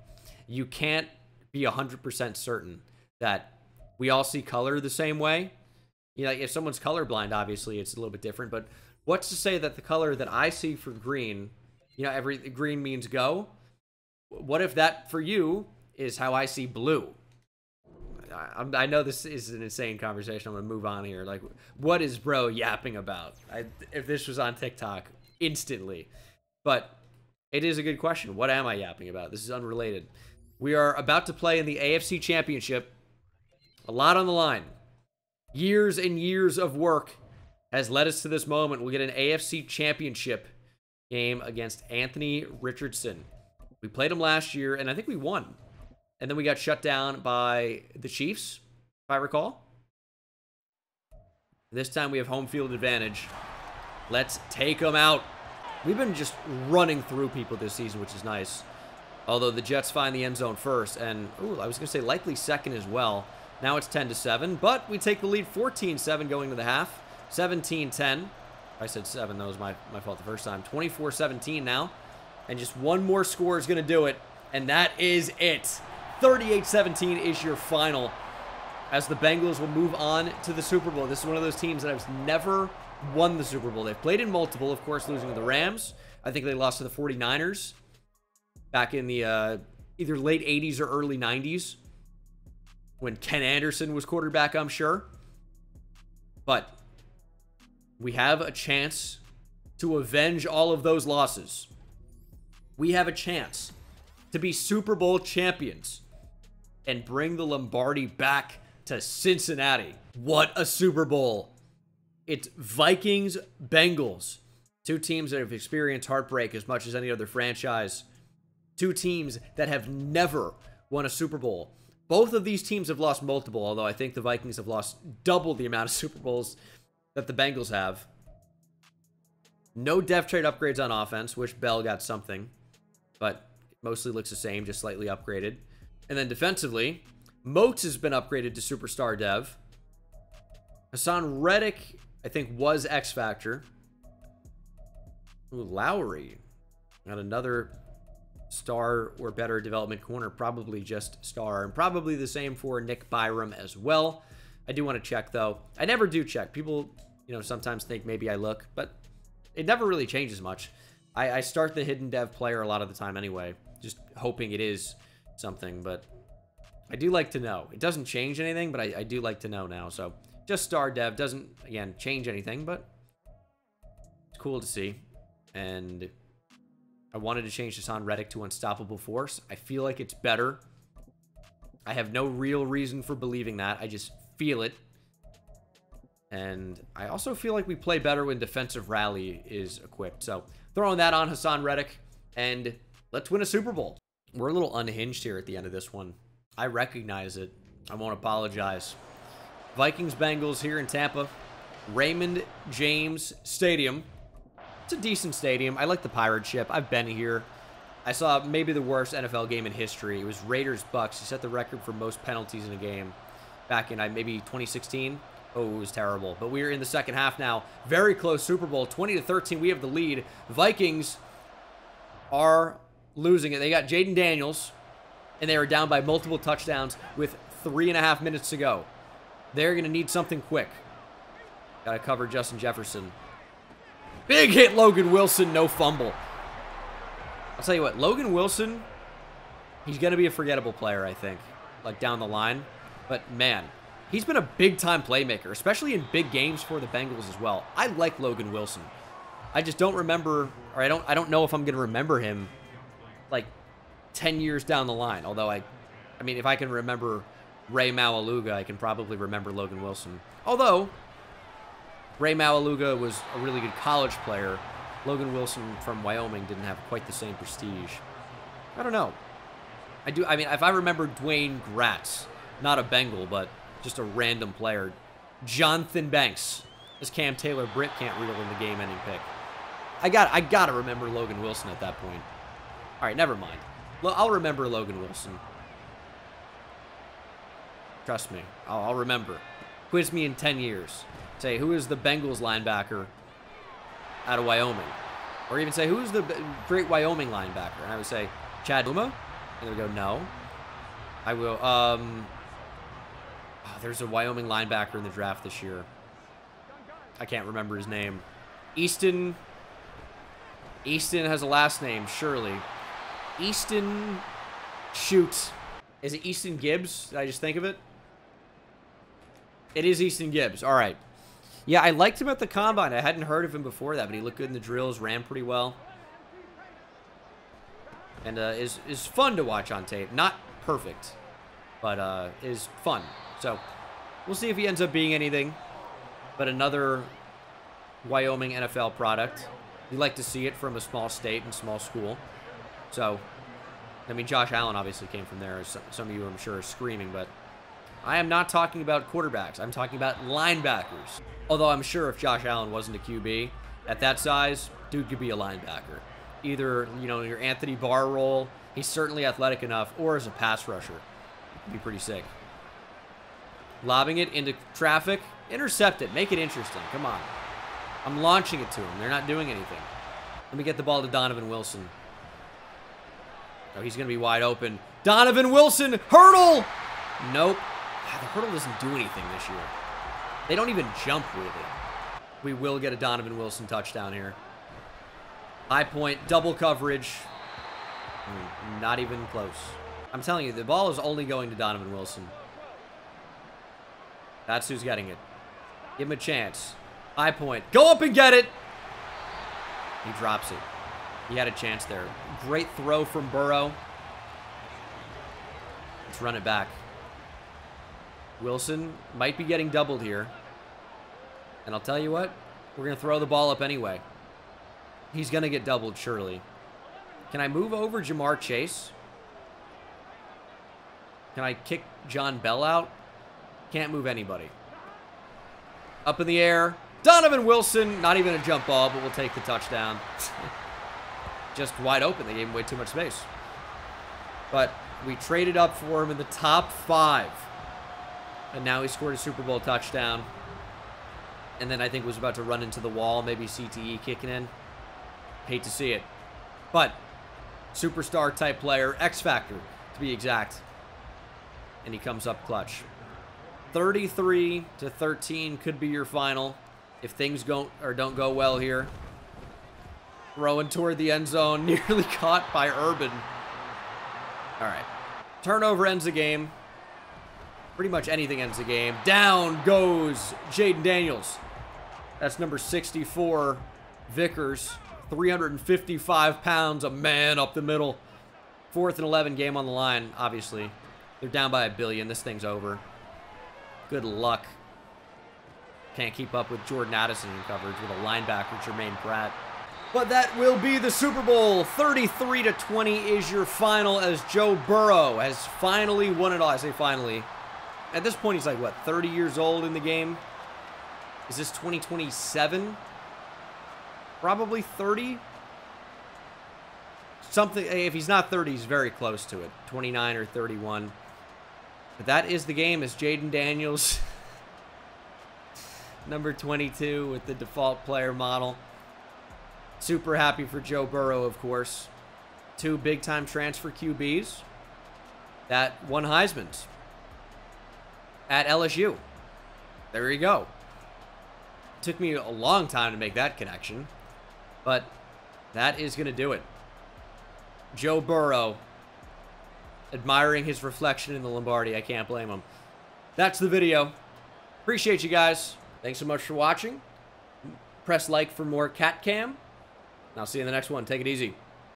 you can't be 100% certain that we all see color the same way. You know, if someone's colorblind, obviously it's a little bit different, but what's to say that the color that I see for green, you know, every green means go? What if that for you is how I see blue? I, I know this is an insane conversation. I'm gonna move on here. Like, what is bro yapping about? I, if this was on TikTok, instantly. But it is a good question. What am I yapping about? This is unrelated. We are about to play in the AFC Championship. A lot on the line. Years and years of work has led us to this moment. We'll get an AFC championship game against Anthony Richardson. We played him last year, and I think we won. And then we got shut down by the Chiefs, if I recall. This time we have home field advantage. Let's take them out. We've been just running through people this season, which is nice. Although the Jets find the end zone first, and ooh, I was going to say likely second as well. Now it's 10 to 7, but we take the lead 14-7 going to the half. 17-10. I said 7, that was my, my fault the first time. 24-17 now. And just one more score is going to do it, and that is it. 38-17 is your final as the Bengals will move on to the Super Bowl. This is one of those teams that has never won the Super Bowl. They've played in multiple, of course, losing to the Rams. I think they lost to the 49ers back in the uh, either late 80s or early 90s when Ken Anderson was quarterback, I'm sure. But we have a chance to avenge all of those losses. We have a chance to be Super Bowl champions and bring the Lombardi back to Cincinnati. What a Super Bowl! It's Vikings Bengals. Two teams that have experienced heartbreak as much as any other franchise. Two teams that have never won a Super Bowl. Both of these teams have lost multiple, although I think the Vikings have lost double the amount of (laughs) Super Bowls that the Bengals have. No dev trade upgrades on offense, which Bell got something, but mostly looks the same, just slightly upgraded. And then defensively, Moats has been upgraded to superstar dev. Haason Reddick, I think, was X Factor. Ooh, Lowry. Got another star or better development corner, probably just star, and probably the same for Nick Byram as well. I do want to check though. I never do check. People, you know, sometimes think maybe I look, but it never really changes much. I, I start the hidden dev player a lot of the time anyway, just hoping it is something, but I do like to know. It doesn't change anything, but I, I do like to know now. So just star dev doesn't, again, change anything, but it's cool to see. And I wanted to change Haason Reddick to Unstoppable Force. I feel like it's better. I have no real reason for believing that. I just feel it. And I also feel like we play better when Defensive Rally is equipped. So throwing that on Haason Reddick. And let's win a Super Bowl. We're a little unhinged here at the end of this one. I recognize it. I won't apologize. Vikings Bengals here in Tampa. Raymond James Stadium. It's a decent stadium. I like the pirate ship. I've been here. I saw maybe the worst NFL game in history. It was Raiders Bucks. He set the record for most penalties in a game back in maybe 2016. Oh, it was terrible. But we're in the second half now. Very close Super Bowl. 20 to 13. We have the lead. Vikings are losing it. They got Jayden Daniels, and they are down by multiple touchdowns with three and a half minutes to go. They're going to need something quick. Got to cover Justin Jefferson. Big hit, Logan Wilson, no fumble. I'll tell you what, Logan Wilson, he's going to be a forgettable player, I think, like down the line. But man, he's been a big-time playmaker, especially in big games for the Bengals as well. I like Logan Wilson. I just don't remember, or I don't, I don't know if I'm going to remember him like 10 years down the line. Although I, I mean, if I can remember Rey Maualuga, I can probably remember Logan Wilson. Although Rey Maualuga was a really good college player. Logan Wilson from Wyoming didn't have quite the same prestige. I don't know. I do. I mean, if I remember Dwayne Gratz, not a Bengal, but just a random player, Johnthan Banks, as Cam Taylor Britt can't reel in the game-ending pick. I got. I gotta remember Logan Wilson at that point. All right, never mind. I'll remember Logan Wilson. Trust me, I'll, I'll remember. Quiz me in 10 years. Say, who is the Bengals linebacker out of Wyoming? Or even say, who's the great Wyoming linebacker? And I would say, Chad Muma? And they would go, no. I will, um... Oh, there's a Wyoming linebacker in the draft this year. I can't remember his name. Easton... Easton has a last name, surely. Easton... Shoot. Is it Easton Gibbs? Did I just think of it? It is Easton Gibbs. All right. Yeah, I liked him at the combine. I hadn't heard of him before that, but he looked good in the drills, ran pretty well. And uh, is, is fun to watch on tape. Not perfect, but uh, is fun. So we'll see if he ends up being anything. But another Wyoming NFL product. You like to see it from a small state and small school. So, I mean, Josh Allen obviously came from there. Some of you, I'm sure, are screaming, but I am not talking about quarterbacks. I'm talking about linebackers. Although I'm sure if Josh Allen wasn't a QB at that size, dude could be a linebacker. Either, you know, your Anthony Barr role, he's certainly athletic enough, or as a pass rusher. Be pretty sick. Lobbing it into traffic. Intercept it. Make it interesting. Come on. I'm launching it to him. They're not doing anything. Let me get the ball to Donovan Wilson. Oh, he's going to be wide open. Donovan Wilson, hurdle! Nope. The hurdle doesn't do anything this year. They don't even jump really. We will get a Donovan Wilson touchdown here. High point, double coverage. Hmm, not even close. I'm telling you, the ball is only going to Donovan Wilson. That's who's getting it. Give him a chance. High point. Go up and get it. He drops it. He had a chance there. Great throw from Burrow. Let's run it back. Wilson might be getting doubled here. And I'll tell you what, we're going to throw the ball up anyway. He's going to get doubled, surely. Can I move over Ja'Marr Chase? Can I kick John Bell out? Can't move anybody. Up in the air. Donovan Wilson, not even a jump ball, but we'll take the touchdown. (laughs) Just wide open. They gave him way too much space. But we traded up for him in the top five. And now he scored a Super Bowl touchdown. And then I think was about to run into the wall. Maybe CTE kicking in. Hate to see it. But superstar type player. X Factor, to be exact. And he comes up clutch. 33 to 13 could be your final if things go or don't go well here. Throwing toward the end zone, (laughs) nearly caught by Urban. All right. Turnover ends the game. Pretty much anything ends the game. Down goes Jayden Daniels. That's number 64, Vickers. 355 pounds, a man up the middle. Fourth and 11 game on the line, obviously. They're down by a billion. This thing's over. Good luck. Can't keep up with Jordan Addison in coverage with a linebacker, Germaine Pratt. But that will be the Super Bowl. 33 to 20 is your final as Joe Burrow has finally won it all. I say finally. At this point, he's like, what, 30 years old in the game? Is this 2027? Probably 30? Something, if he's not 30, he's very close to it. 29 or 31. But that is the game as Jayden Daniels, (laughs) number 22 with the default player model. Super happy for Joe Burrow, of course. Two big-time transfer QBs. That one Heisman's at LSU. There you go. Took me a long time to make that connection, but that is going to do it. Joe Burrow, admiring his reflection in the Lombardi. I can't blame him. That's the video. Appreciate you guys. Thanks so much for watching. Press like for more cat cam. I'll see you in the next one. Take it easy.